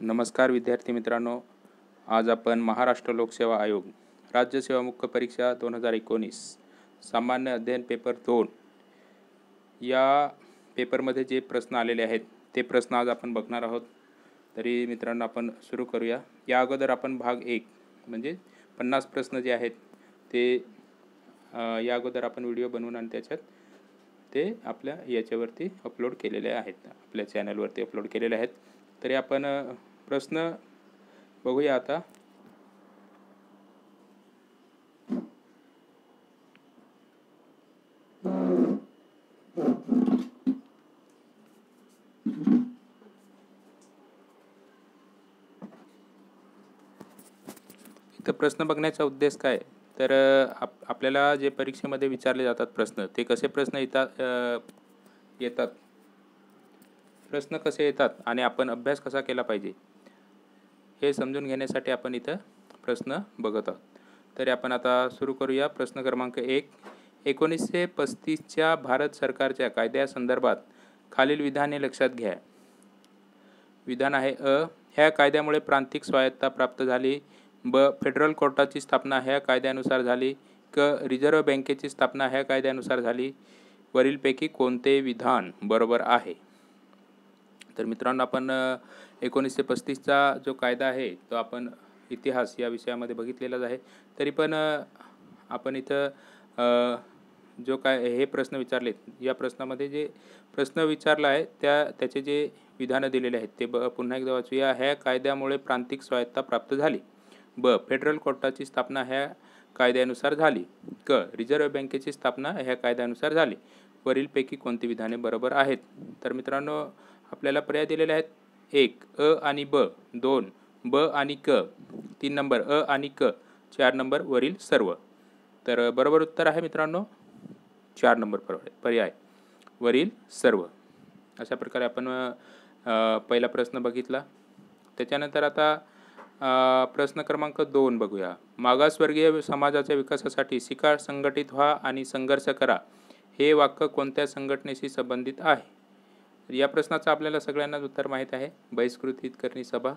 नमस्कार विद्यार्थी मित्रांनो. आज आपण महाराष्ट्र लोकसेवा आयोग राज्य सेवा मुख्य परीक्षा दोन हजार एकोणीस सामान्य अध्ययन पेपर दोन या पेपरमध्ये जे प्रश्न आलेले आहेत ते प्रश्न आज आपण बघणार आहोत. तरी मित्रांनो आपण सुरू करूया. या अगोदर आपण भाग एक म्हणजे पन्नास प्रश्न जे आहेत ते या अगोदर आपण व्हिडिओ बनवून आणि त्याच्यात ते आपल्या याच्यावरती अपलोड केलेले आहेत. आपल्या चॅनलवरती अपलोड केलेले आहेत. तरी आपण प्रश्न बघूया आता. इथं प्रश्न बघण्याचा उद्देश काय? तर आप आपल्याला जे परीक्षेमध्ये विचारले जातात प्रश्न ते कसे प्रश्न येतात येतात? प्रश्न कसे येतात? आणि आपण अभ्यास कसा केला पाहिजे? हे समजून घेण्यासाठी आपण इथं प्रश्न बघत आहोत. तरी आपण आता सुरू करूया. प्रश्न क्रमांक एक. एकोणीसशे पस्तीसच्या भारत सरकारच्या कायद्यासंदर्भात खालील विधाने लक्षात घ्या. विधान आहे अ. ह्या कायद्यामुळे प्रांतिक स्वायत्ता प्राप्त झाली. ब. फेडरल कोर्टाची स्थापना ह्या कायद्यानुसार झाली. क. रिझर्व्ह बँकेची स्थापना ह्या कायद्यानुसार झाली. वरीलपैकी कोणते विधान बरोबर आहे? तर मित्रांनो आपण एकोणीसशे पस्तीसचा जो कायदा आहे तो आपण इतिहास या विषयामध्ये बघितलेलाच आहे. तरी पण आपण इथं जो काय हे प्रश्न विचारलेत या प्रश्नामध्ये जे प्रश्न विचारला आहे त्या त्याचे जे विधानं दिलेले आहेत ते ब पुन्हा एकदा वाचूया. ह्या कायद्यामुळे प्रांतिक स्वायत्ता प्राप्त झाली. ब फेडरल कोर्टाची स्थापना ह्या कायद्यानुसार झाली. क रिझर्व्ह बँकेची स्थापना ह्या कायद्यानुसार झाली. वरीलपैकी कोणती विधाने बरोबर आहेत? तर मित्रांनो आपल्याला पर्याय दिलेले आहेत. एक अ आणि ब दोन ब आणि क तीन नंबर अ आणि क चार नंबर वरील सर्व. तर बरोबर उत्तर आहे मित्रांनो? चार नंबर पर्याय पर्याय. वरील सर्व. अशा प्रकारे आपण पहिला प्रश्न बघितला. त्याच्यानंतर आता प्रश्न क्रमांक दोन बघूया. मागासवर्गीय समाजाच्या विकासासाठी शिकार संघटित व्हा आणि संघर्ष करा. हे वाक्य कोणत्या संघटनेशी संबंधित आहे? तर या प्रश्नाचं आपल्याला सगळ्यांनाच उत्तर माहीत आहे. बहिष्कृत हितकर्णी सभा.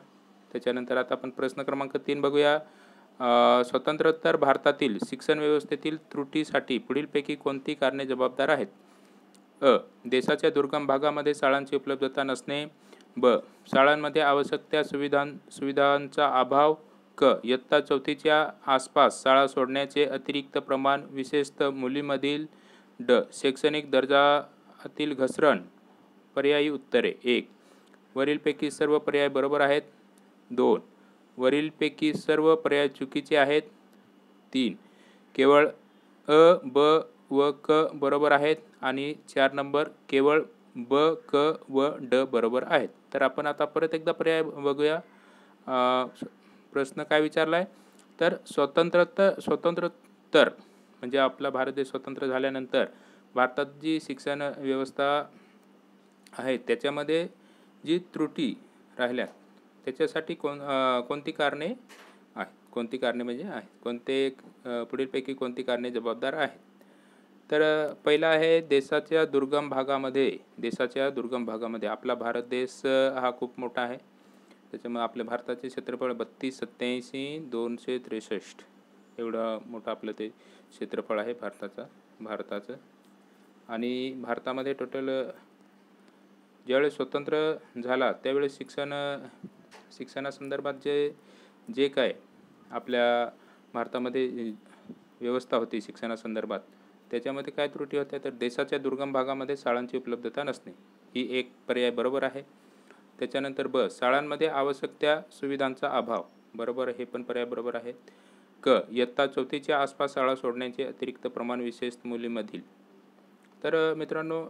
त्याच्यानंतर आता आपण प्रश्न क्रमांक तीन बघूया. स्वतंत्रोत्तर भारतातील शिक्षण व्यवस्थेतील त्रुटीसाठी पुढीलपैकी कोणती कारणे जबाबदार आहेत? अ देशाच्या दुर्गम भागामध्ये शाळांची उपलब्धता नसणे. ब शाळांमध्ये आवश्यक त्या सुविधां सुविधांचा अभाव. क इयत्ता चौथीच्या आसपास शाळा सोडण्याचे अतिरिक्त प्रमाण विशेषतः मुलीमधील. ड शैक्षणिक दर्जातील घसरण. पर्यायी उत्तरे. एक वरीलपैकी सर्व पर्याय बरोबर आहेत. दोन वरीलपैकी सर्व पर्याय चुकीचे आहेत. तीन केवळ अ ब व क बरोबर आहेत आणि चार नंबर केवळ ब क व ड बरोबर आहेत. तर आपण आता परत एकदा पर्याय बघूया. प्रश्न काय विचारला आहे तर स्वतंत्र स्वतंत्रोत्तर म्हणजे आपला भारत देश स्वतंत्र झाल्यानंतर भारतात जी शिक्षण व्यवस्था आहे. त्याच्यामध्ये जी त्रुटी राहिल्या त्याच्यासाठी कोण कोणती कारणे आहेत? कोणती कारणे म्हणजे आहेत? कोणते पुढीलपैकी कोणती कारणे जबाबदार आहेत? तर पहिलं पहिला आहे देशाच्या दुर्गम भागामध्ये देशाच्या दुर्गम भागामध्ये. आपला भारत देश हा खूप मोठा आहे. त्याच्यामुळे आपल्या भारताचे क्षेत्रफळ बत्तीस सत्याऐंशी दोनशे त्रेसष्ट. एवढं मोठं आपलं ते क्षेत्रफळ आहे भारताचा भारताचं. आणि भारतामध्ये टोटल ज्यावेळेस स्वतंत्र झाला त्यावेळेस शिक्षण शिक्षणासंदर्भात जे जे काय आपल्या भारतामध्ये व्यवस्था होती शिक्षणासंदर्भात त्याच्यामध्ये काय त्रुटी होत्या? तर देशाच्या दुर्गम भागामध्ये शाळांची उपलब्धता नसणे ही एक पर्याय बरोबर आहे. त्याच्यानंतर ब शाळांमध्ये आवश्यक त्या सुविधांचा अभाव बरोबर? हे पण पर्याय बरोबर आहे. क इयत्ता चौथीच्या आसपास शाळा सोडण्याचे अतिरिक्त प्रमाण विशेष मुलीमधील. तर मित्रांनो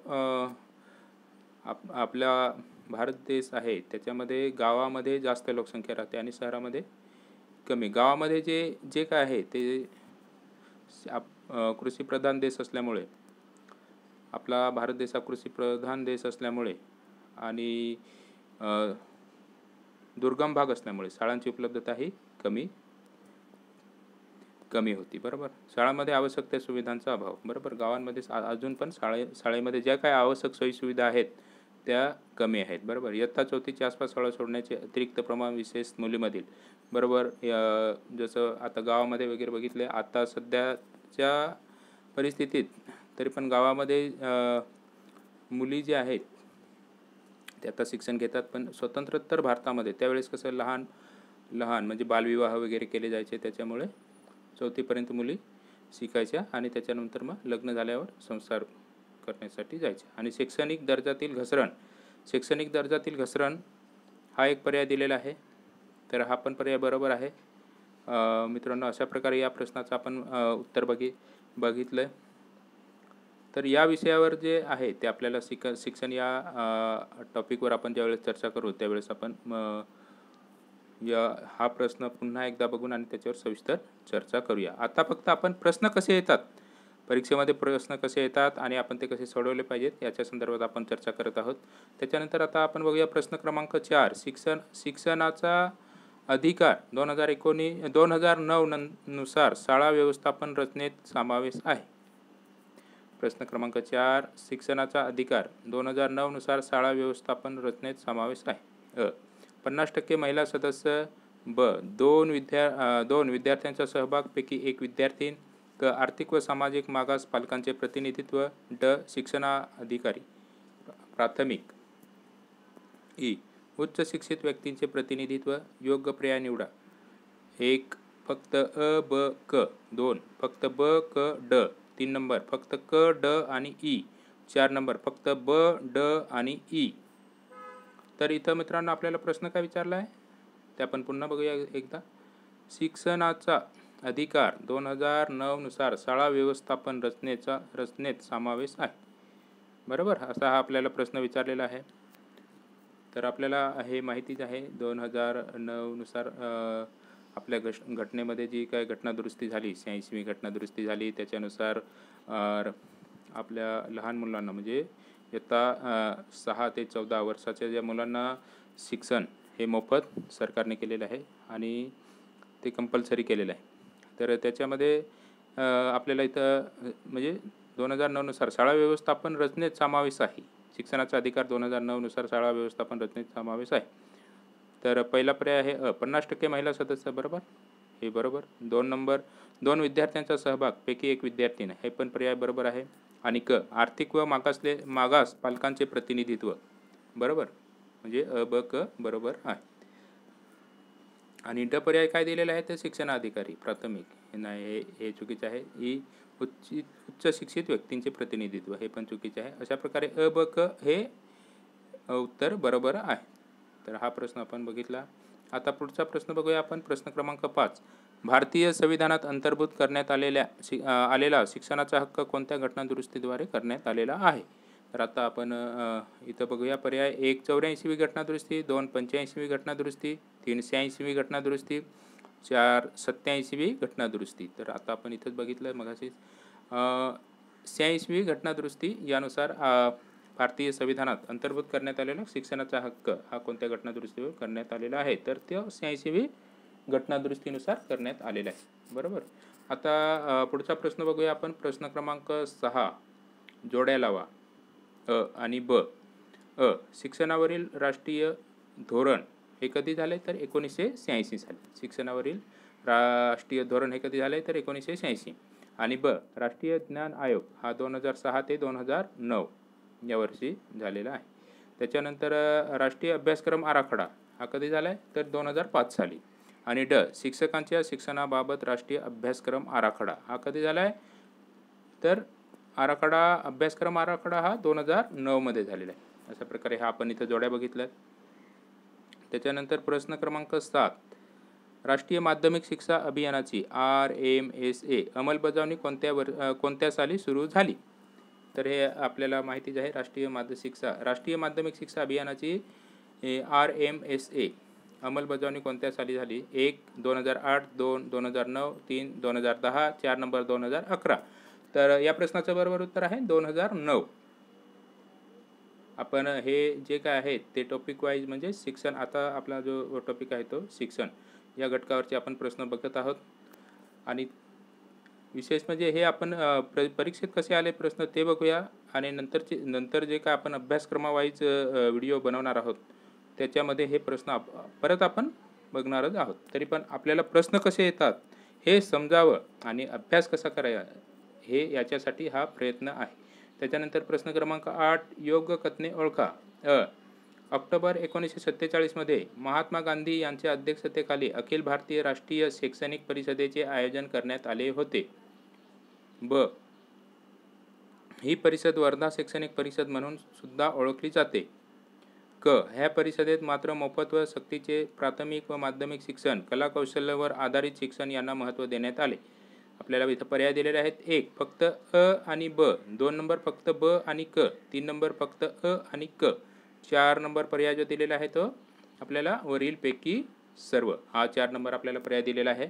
आप आपला भारत देश आहे त्याच्यामध्ये गावामध्ये जास्त लोकसंख्या राहते आणि शहरामध्ये कमी. गावामध्ये जे जे काय आहे ते आप कृषीप्रधान देश असल्यामुळे आपला भारत देश हा कृषीप्रधान देश असल्यामुळे आणि दुर्गम भाग असल्यामुळे शाळांची उपलब्धता ही कमी कमी होती. बरोबर? शाळांमध्ये आवश्यक त्या सुविधांचा अभाव. बरोबर? गावांमध्ये सा- अजून पण शाळे शाळेमध्ये ज्या काय आवश्यक सोयीसुविधा आहेत त्या कमी आहेत. बरोबर? इयत्ता चौथीच्या आसपास शाळा सोडण्याचे अतिरिक्त प्रमाण विशेष मुलीमधील. बरोबर? जसं आता गावामध्ये वगैरे बघितले आता सध्याच्या परिस्थितीत तरी पण गावामध्ये मुली ज्या आहेत ते आता शिक्षण घेतात पण स्वतंत्रोत्तर भारतामध्ये. त्यावेळेस कसं लहान लहान म्हणजे बालविवाह वगैरे केले जायचे त्याच्यामुळे चौथीपर्यंत मुली शिकायच्या आणि त्याच्यानंतर मग लग्न झाल्यावर संसार करण्यासाठी जायचे. आणि शैक्षणिक दर्जातील घसरण शैक्षणिक दर्जातील घसरण हा एक पर्याय दिलेला आहे. तर हा पण पर्याय बरोबर आहे. मित्रांनो अशा प्रकारे या प्रश्नाचं आपण उत्तर बघि बघितलं आहे तर या विषयावर जे आहे ते आपल्याला शिक शिक्षण या टॉपिकवर आपण ज्यावेळेस चर्चा करू त्यावेळेस आपण या हा प्रश्न पुन्हा एकदा बघून आणि त्याच्यावर सविस्तर चर्चा करूया. आता फक्त आपण प्रश्न कसे येतात? परीक्षेमध्ये प्रश्न कसे येतात आणि आपण ते कसे सोडवले पाहिजेत याच्या संदर्भात आपण चर्चा करत आहोत. त्याच्यानंतर आता आपण बघूया प्रश्न क्रमांक चार शिक्षण शिक्षणाचा अधिकार दोन हजार एकोणीस दोन हजार नऊ नं नुसार शाळा व्यवस्थापन रचनेत समावेश आहे. प्रश्न क्रमांक चार शिक्षणाचा अधिकार दोन हजार नऊनुसार शाळा व्यवस्थापन रचनेत समावेश आहे. अ. पन्नास टक्के महिला सदस्य ब. दोन विद्या दोन विद्यार्थ्यांचा सहभागपैकी एक विद्यार्थीन क आर्थिक व सामाजिक मागास पालकांचे प्रतिनिधित्व ड शिक्षणाधिकारी. प्राथमिक. ई. उच्च शिक्षित व्यक्तींचे प्रतिनिधित्व योग्य पर्याय निवडा. एक फक्त अ ब क. दोन फक्त ब क ड. तीन नंबर फक्त क ड आणि ई. चार नंबर फक्त ब ड आणि ई. तर इथं मित्रांनो आपल्याला प्रश्न काय विचारला आहे? ते आपण पुन्हा बघूया एकदा. शिक्षणाचा अधिकार दोन हजार नऊनुसार शाळा व्यवस्थापन रचनेचा रचनेत समावेश आहे. बरोबर? असा हा आपल्याला प्रश्न विचारलेला आहे. तर आपल्याला हे माहितीच आहे दोन हजार नऊनुसार आपल्या घश घटनेमध्ये जी काय घटनादुरुस्ती झाली शहाऐंशीवी घटनादुरुस्ती झाली त्याच्यानुसार आपल्या लहान मुलांना म्हणजे इयत्ता सहा ते चौदा वर्षाच्या ज्या मुलांना शिक्षण हे मोफत सरकारने केलेलं आहे आणि ते कंपल्सरी केलेलं आहे. तर त्याच्यामध्ये आपल्याला इथं म्हणजे दोन हजार नऊनुसार शाळा व्यवस्थापन रचनेत समावेश आहे. शिक्षणाचा अधिकार दोन हजार नऊनुसार शाळा व्यवस्थापन रचनेत समावेश आहे. तर पहिला पर्याय आहे अ पन्नास टक्के महिला सदस्य बरोबर? हे बरोबर. दोन नंबर दोन विद्यार्थ्यांचा सहभाग पैकी एक विद्यार्थीने हे पण पर्याय बरोबर आहे. आणि क आर्थिक व मागासले मागास पालकांचे प्रतिनिधित्व बरोबर? म्हणजे अ ब क बरोबर आहे. आणि ड पर्याय काय दिलेला आहे तर शिक्षणाधिकारी प्राथमिक हे नाही हे हे चुकीचे आहे. ई उच्च उच्च शिक्षित व्यक्तींचे प्रतिनिधित्व हे पण चुकीचे आहे. अशा प्रकारे अ ब क हे अ, उत्तर बरोबर आहे. तर हा प्रश्न आपण बघितला. आता पुढचा प्रश्न बघूया आपण. प्रश्न क्रमांक पाच. भारतीय संविधानात अंतर्भूत करण्यात आलेल्या शि आलेला शिक्षणाचा हक्क कोणत्या घटनादुरुस्तीद्वारे करण्यात आलेला आहे? तर आता आपण इथं बघूया. पर्याय एक चौऱ्याऐंशीवी घटना दुरुस्ती दोन पंच्याऐंशीवी घटनादुरुस्ती तीन शहाऐंशीवी घटनादुरुस्ती चार सत्याऐंशीवी घटनादुरुस्ती. तर आता आपण इथंच बघितलं आहे मगाशीच शहाऐंशीवी घटनादुरुस्ती यानुसार भारतीय संविधानात अंतर्भूत करण्यात आलेला शिक्षणाचा हक्क हा कोणत्या घटनादुरुस्तीवर करण्यात आलेला आहे? तर तो शहाऐंशीवी घटनादुरुस्तीनुसार करण्यात आलेला आहे. बरोबर? आता पुढचा प्रश्न बघूया आपण. प्रश्न क्रमांक सहा जोड्या लावा. अ आणि ब. अ शिक्षणावरील राष्ट्रीय धोरण हे कधी झाले तर एकोणीसशे शहाऐंशी साली. शिक्षणावरील राष्ट्रीय धोरण हे कधी झाले तर एकोणीसशे शहाऐंशी. आणि ब राष्ट्रीय ज्ञान आयोग हा दोन हजार सहा ते दोन हजार नऊ या वर्षी झालेला आहे. त्याच्यानंतर राष्ट्रीय अभ्यासक्रम आराखडा हा कधी झाला आहे तर दोन हजार पाच साली. आणि ड शिक्षकांच्या शिक्षणाबाबत राष्ट्रीय अभ्यासक्रम आराखडा हा कधी झाला आहे तर आराखडा अभ्यासक्रम आराखडा हा दोन हजार नऊमध्ये झालेला आहे. अशा प्रकारे हा आपण इथं जोड्या बघितल्या त्याच्यानंतर प्रश्न क्रमांक सात. राष्ट्रीय माध्यमिक शिक्षा अभियानाची आर एम एस ए अंमलबजावणी कोणत्या वर कोणत्या साली सुरू झाली? तर हे आपल्याला माहितीच आहे राष्ट्रीय माध्य शिक्षा राष्ट्रीय माध्यमिक शिक्षा अभियानाची आर एम एस ए अंमलबजावणी कोणत्या साली झाली? एक दोन हजार आठ दोन दोन हजार नऊ तीन दोन हजार दहा चार नंबर दोन हजार अकरा. तर या प्रश्नाचं बरोबर उत्तर आहे दोन हजार नऊ. आपण हे जे काय आहे ते टॉपिक वाईज म्हणजे शिक्षण. आता आपला जो टॉपिक आहे तो शिक्षण. या घटकावरचे आपण प्रश्न बघत आहोत. आणि विशेष म्हणजे हे आपण प्र परीक्षेत कसे आले प्रश्न ते बघूया. आणि नंतरचे नंतर जे काय आपण अभ्यासक्रमावाईज व्हिडिओ बनवणार आहोत त्याच्यामध्ये हे प्रश्न आप परत आपण बघणारच आहोत. तरी पण आपल्याला प्रश्न कसे येतात हे समजावं आणि अभ्यास कसा करायचा हे याच्यासाठी हा प्रयत्न आहे. त्याच्यानंतर प्रश्न क्रमांक आठ योग्य कथने ओळखा. अ. ऑक्टोबर एकोणीसशे सत्तेचाळीसमध्ये महात्मा गांधी यांच्या अध्यक्षतेखाली अखिल भारतीय राष्ट्रीय शैक्षणिक परिषदेचे आयोजन करण्यात आले होते. ब. ही परिषद वर्धा शैक्षणिक परिषद म्हणून सुद्धा ओळखली जाते. क. ह्या परिषदेत मात्र मोफत व सक्तीचे प्राथमिक व माध्यमिक शिक्षण कलाकौशल्यावर आधारित शिक्षण यांना महत्त्व देण्यात आले. आपल्याला इथं पर्याय दिलेले आहेत. एक फक्त अ आणि ब. दोन नंबर फक्त ब आणि क. तीन नंबर फक्त अ आणि क. चार नंबर पर्याय जो दिलेला आहे तो आपल्याला वरीलपैकी सर्व. हा चार नंबर आपल्याला पर्याय दिलेला आहे.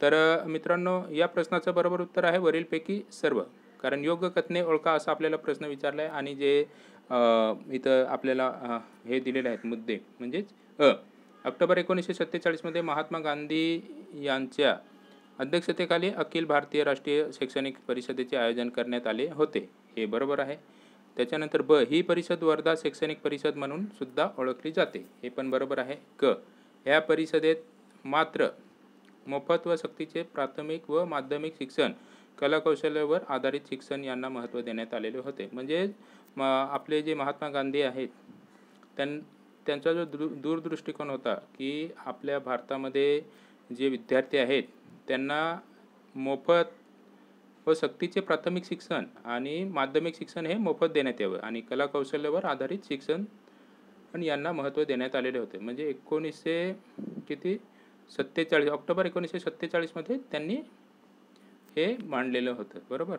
तर मित्रांनो या प्रश्नाचं बरोबर उत्तर आहे वरीलपैकी सर्व. कारण योग्य कथने ओळखा असा आपल्याला प्रश्न विचारला आहे आणि जे इथं आपल्याला हे दिलेले आहेत मुद्दे. म्हणजेच अ. ऑक्टोबर एकोणीसशे सत्तेचाळीसमध्ये महात्मा गांधी यांच्या अध्यक्षतेखाली अखिल भारतीय राष्ट्रीय शैक्षणिक परिषदेचे आयोजन करण्यात आले होते. हे बरोबर आहे. त्याच्यानंतर ब ही परिषद वर्धा शैक्षणिक परिषद म्हणून सुद्धा ओळखली जाते. हे पण बरोबर आहे. क ह्या परिषदेत मात्र मोफत व सक्तीचे प्राथमिक व माध्यमिक शिक्षण कलाकौशल्यावर आधारित शिक्षण यांना महत्त्व देण्यात आलेले होते. म्हणजे म आपले जे महात्मा गांधी आहेत त्यां त्यांचा जो दूर दूरदृष्टिकोन होता की आपल्या भारतामध्ये जे विद्यार्थी आहेत त्यांना मोफत व सक्तीचे प्राथमिक शिक्षण आणि माध्यमिक शिक्षण हे मोफत देण्यात यावं आणि कलाकौशल्यावर आधारित शिक्षण पण यांना महत्त्व देण्यात आलेले होते. म्हणजे एकोणीसशे किती? सत्तेचाळीस ऑक्टोबर एकोणीसशे सत्तेचाळीसमध्ये त्यांनी हे मांडलेलं होतं. बरोबर?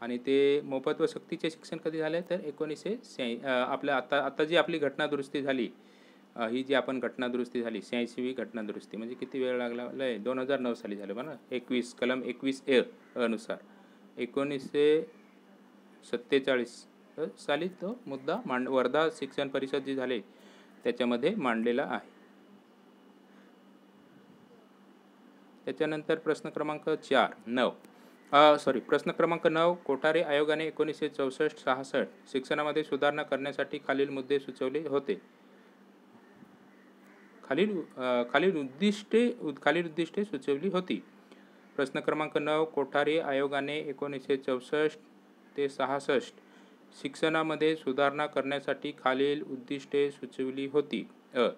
आणि ते मोफत व सक्तीचे शिक्षण कधी झाले? तर एकोणीसशे शे आपल्या आता आता जी आपली घटना दुरुस्ती झाली ही जी आपण घटनादुरुस्ती झाली शहाऐंशीवी घटना दुरुस्ती म्हणजे किती वेळ लागला? लय दोन हजार नऊ साली झालं बरं एकवीस कलम एकवीस ए अनुसार. एकोणीसशे सत्तेचाळीस साली तो मुद्दा मांड वर्धा शिक्षण परिषद जी झाली त्याच्यामध्ये मांडलेला आहे. त्याच्यानंतर प्रश्न क्रमांक चार नऊ. सॉरी प्रश्न क्रमांक नऊ कोठारे आयोगाने एकोणीसशे चौसष्ट सहासष्ट शिक्षणामध्ये सुधारणा करण्यासाठी खालील मुद्दे सुचवले होते. खालील खालील उद्दिष्टे उद- खालील उद्दिष्टे सुचवली होती. प्रश्न क्रमांक नऊ कोठारी आयोगाने एकोणीसशे चौसष्ट ते सहासष्ट शिक्षणामध्ये सुधारणा करण्यासाठी खालील उद्दिष्टे सुचवली होती. अ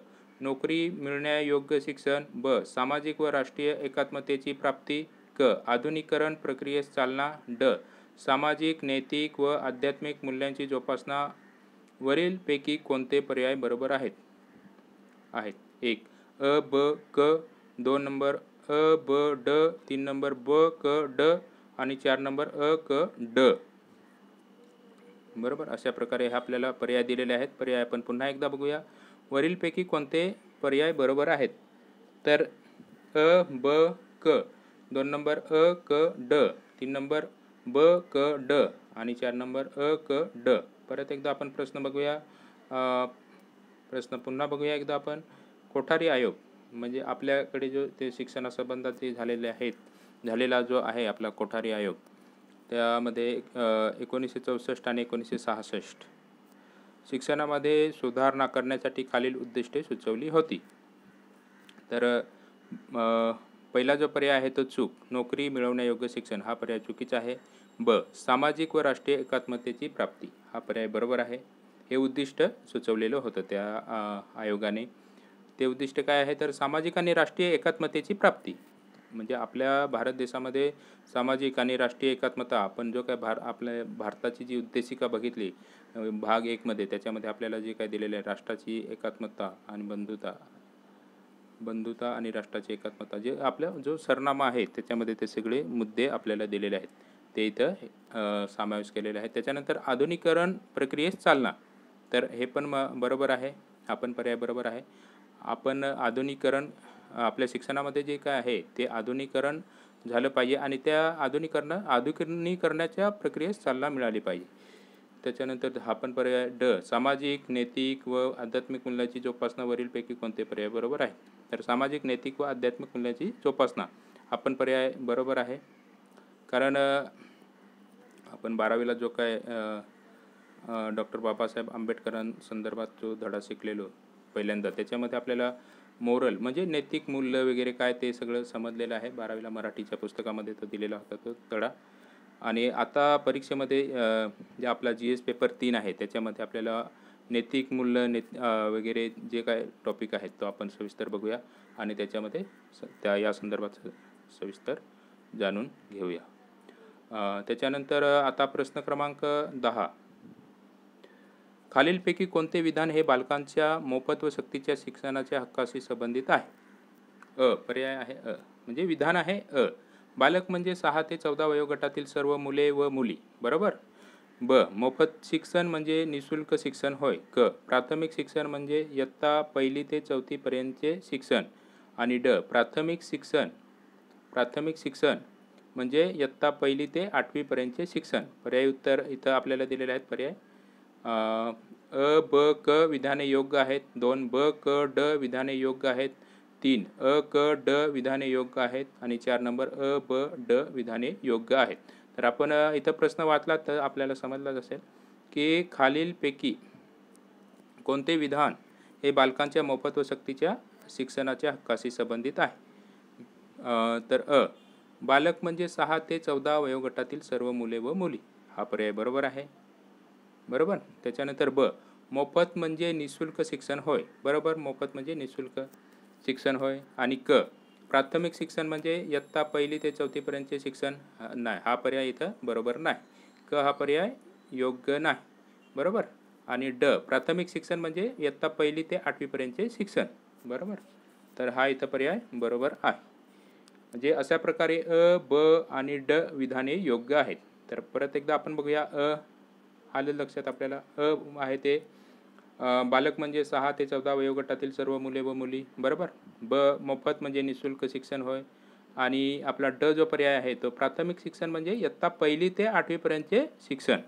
नोकरी मिळण्यायोग्य शिक्षण ब सामाजिक व राष्ट्रीय एकात्मतेची प्राप्ती क आधुनिकरण प्रक्रियेस चालना ड सामाजिक नैतिक व आध्यात्मिक मूल्यांची जोपासना वरीलपैकी कोणते पर्याय बरोबर आहेत? आहेत. एक. अ ब क दोन नंबर अ ब ड तीन नंबर ब क ड आणि चार नंबर अ क ड. बरोबर? अशा प्रकारे हे आपल्याला पर्याय दिलेले आहेत. पर्याय आपण पुन्हा एकदा बघूया. वरीलपैकी कोणते पर्याय बरोबर आहेत? तर अ ब क. दोन नंबर अ क ड. तीन नंबर ब क ड आणि चार नंबर अ क ड. परत एकदा आपण प्रश्न बघूया. प्रश्न पुन्हा बघूया एकदा आपण. कोठारी आयोग म्हणजे आपल्याकडे जो ते शिक्षणासंबंधाचे झालेले आहेत झालेला जो आहे आपला कोठारी आयोग त्यामध्ये एकोणीसशे चौसष्ट आणि एकोणीसशे सहासष्ट. शिक्षणामध्ये सुधारणा करण्यासाठी खालील उद्दिष्टे सुचवली होती. तर पहिला जो पर्याय आहे तो चूक नोकरी मिळवण्यायोग्य शिक्षण हा पर्याय चुकीचा आहे. ब सामाजिक व राष्ट्रीय एकात्मतेची प्राप्ती हा पर्याय बरोबर आहे. हे उद्दिष्ट सुचवलेलं होतं त्या आयोगाने. ते उद्दिष्ट काय आहे? तर सामाजिक आणि राष्ट्रीय एकात्मतेची प्राप्ती. म्हणजे आपल्या भारत देशामध्ये सामाजिक आणि राष्ट्रीय एकात्मता आपण जो काय भार आपल्या भारताची जी उद्देशिका बघितली भाग एकमध्ये त्याच्यामध्ये आपल्याला जे काय दिलेलं आहे राष्ट्राची एकात्मता आणि बंधुता बंधुता आणि राष्ट्राची एकात्मता जे आपल्या जो सरनामा आहे त्याच्यामध्ये ते सगळे मुद्दे आपल्याला दिलेले आहेत. ते इथं समावेश केलेले आहेत. त्याच्यानंतर आधुनिकरण प्रक्रियेस चालना. तर हे पण म बरोबर आहे. आपण पर्याय बरोबर आहे. आपण आधुनिकरण आपल्या शिक्षणामध्ये जे काय आहे ते आधुनिकरण झालं पाहिजे आणि त्या आधुनिकरण आधुनिकीकरणाच्या प्रक्रियेस चालना मिळाली पाहिजे. त्याच्यानंतर हा पण पर्याय ड सामाजिक नैतिक व आध्यात्मिक मूल्याची जोपासना वरीलपैकी कोणते पर्याय बरोबर आहे तर सामाजिक नैतिक व आध्यात्मिक मूल्याची जोपासना आपण पर्याय बरोबर आहे. कारण आपण बारावीला जो काय डॉक्टर बाबासाहेब आंबेडकरांसंदर्भात जो धडा शिकलेलो पहिल्यांदा. त्याच्यामध्ये आपल्याला मोरल म्हणजे नैतिक मूल्य वगैरे काय ते सगळं समजलेलं आहे. बारावीला मराठीच्या पुस्तकामध्ये तो दिलेला होता तो तडा. आणि आता परीक्षेमध्ये जे आपला जी एस पेपर तीन आहे त्याच्यामध्ये आपल्याला नैतिक मूल्य ने वगैरे जे काय टॉपिक आहेत तो आपण सविस्तर बघूया. आणि त्याच्यामध्ये स त्या या संदर्भात स- सविस्तर जाणून घेऊया. त्याच्यानंतर आता प्रश्न क्रमांक दहा. खालीलपैकी कोणते विधान हे बालकांच्या मोफत व सक्तीच्या शिक्षणाच्या हक्काशी संबंधित आहे? अ पर्याय आहे अ. म्हणजे विधान आहे अ. बालक म्हणजे सहा ते चौदा वयोगटातील सर्व मुले व मुली. बरोबर? ब. मोफत शिक्षण म्हणजे निशुल्क शिक्षण होय. क. प्राथमिक शिक्षण म्हणजे इयत्ता पहिली ते चौथीपर्यंतचे शिक्षण. आणि ड. प्राथमिक शिक्षण प्राथमिक शिक्षण म्हणजे इयत्ता पहिली ते आठवीपर्यंतचे शिक्षण. पर्याय उत्तर इथं आपल्याला दिलेले आहेत. पर्याय? अ ब क विधाने योग्य आहेत. दोन ब क ड विधाने योग्य आहेत. तीन अ क ड विधाने योग्य आहेत. आणि चार नंबर अ ब ड विधाने योग्य आहेत. तर आपण इथं प्रश्न वाचला तर आपल्याला समजलाच असेल की खालीलपैकी कोणते विधान हे बालकांच्या मोफत व सक्तीच्या शिक्षणाच्या हक्काशी संबंधित आहे? तर अ बालक म्हणजे सहा ते चौदा वयोगटातील सर्व मुले व मुली. हा पर्याय बरोबर आहे. बरोबर? त्याच्यानंतर ब. मोफत म्हणजे निशुल्क शिक्षण होय. बरोबर? मोफत म्हणजे निशुल्क शिक्षण होय. आणि क. प्राथमिक शिक्षण म्हणजे इयत्ता पहिली ते चौथीपर्यंतचे शिक्षण नाही हा पर्याय इथं बरोबर नाही. क हा पर्याय योग्य नाही. बरोबर? आणि ड. प्राथमिक शिक्षण म्हणजे इयत्ता पहिली ते आठवीपर्यंतचे शिक्षण. बरोबर? तर हा इथं पर्याय बरोबर आहे. म्हणजे अशा प्रकारे अ ब आणि ड विधाने योग्य आहेत. तर परत एकदा आपण बघूया अ आलं लक्षात आपल्याला. अ आहे ते. बालक म्हणजे सहा ते चौदा वयोगटातील सर्व मुले व मुली. बरोबर? ब मोफत म्हणजे निशुल्क शिक्षण होय. आणि आपला ड जो पर्याय आहे तो प्राथमिक शिक्षण म्हणजे इयत्ता पहिली ते आठवीपर्यंतचे शिक्षण.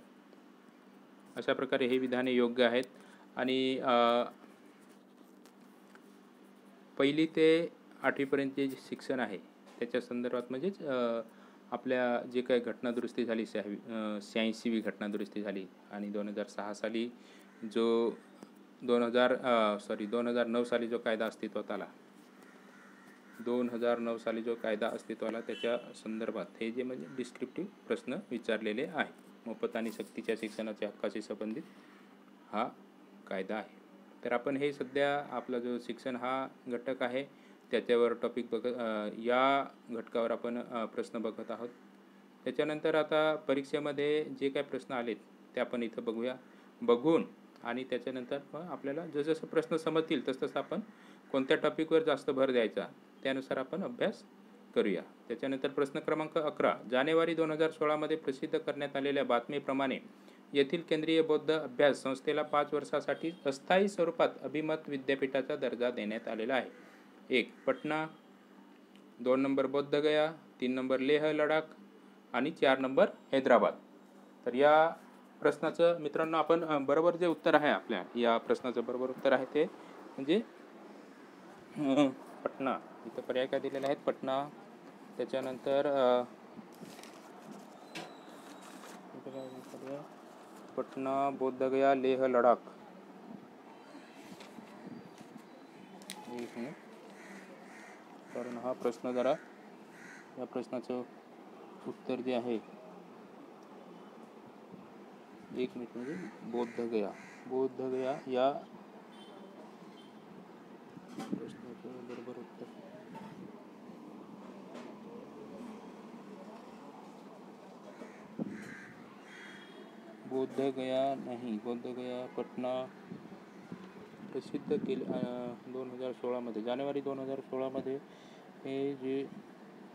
अशा प्रकारे हे विधाने योग्य आहेत. आणि पहिली ते आठवीपर्यंतचे जे शिक्षण आहे त्याच्या संदर्भात म्हणजेच आपल्या जे काही घटनादुरुस्ती झाली शहावी शहाऐंशीवी घटनादुरुस्ती झाली आणि दोन हजार सहा साली जो दोन हजार सॉरी दोन हजार नऊ साली जो कायदा अस्तित्वात आला दोन हजार नऊ साली जो कायदा अस्तित्वाला त्याच्या संदर्भात हे जे म्हणजे डिस्क्रिप्टिव्ह प्रश्न विचारलेले आहे मोफत आणि सक्तीच्या शिक्षणाच्या हक्काशी संबंधित हा कायदा आहे. तर आपण हे सध्या आपला जो शिक्षण हा घटक आहे त्याच्यावर टॉपिक बघत या घटकावर आपण प्रश्न बघत आहोत. त्याच्यानंतर आता परीक्षेमध्ये जे काय प्रश्न आलेत ते आपण इथं बघूया. बघून आणि त्याच्यानंतर मग आपल्याला जसजसं प्रश्न समजतील तसतसं आपण कोणत्या टॉपिकवर जास्त भर द्यायचा त्यानुसार आपण अभ्यास करूया. त्याच्यानंतर प्रश्न क्रमांक अकरा. जानेवारी दोन हजार सोळामध्ये प्रसिद्ध करण्यात आलेल्या बातमीप्रमाणे येथील केंद्रीय बौद्ध अभ्यास संस्थेला पाच वर्षासाठी अस्थायी स्वरूपात अभिमत विद्यापीठाचा दर्जा देण्यात आलेला आहे. एक पटना. दोन नंबर बौद्धगया तीन नंबर लेह लडाख आणि चार नंबर हैदराबाद. तर या प्रश्नाचं मित्रांनो आपण बरोबर जे उत्तर आहे आपल्या या प्रश्नाचं बरोबर उत्तर आहे ते म्हणजे पटना. इथं पर्याय काय दिलेले आहेत? पटना. त्याच्यानंतर पटना बोधगया लेह लडाख. एक मिनिट. कारण हा प्रश्न जरा या प्रश्नाचं उत्तर जे आहे. एक मिनिट म्हणजे बोधगया. बोधगया या प्रश्नाचं बरोबर उत्तर. बोधगया नाही. बोधगया पटना प्रसिद्ध केले दोन हजार सोळामध्ये जानेवारी दोन हजार सोळामध्ये हे जे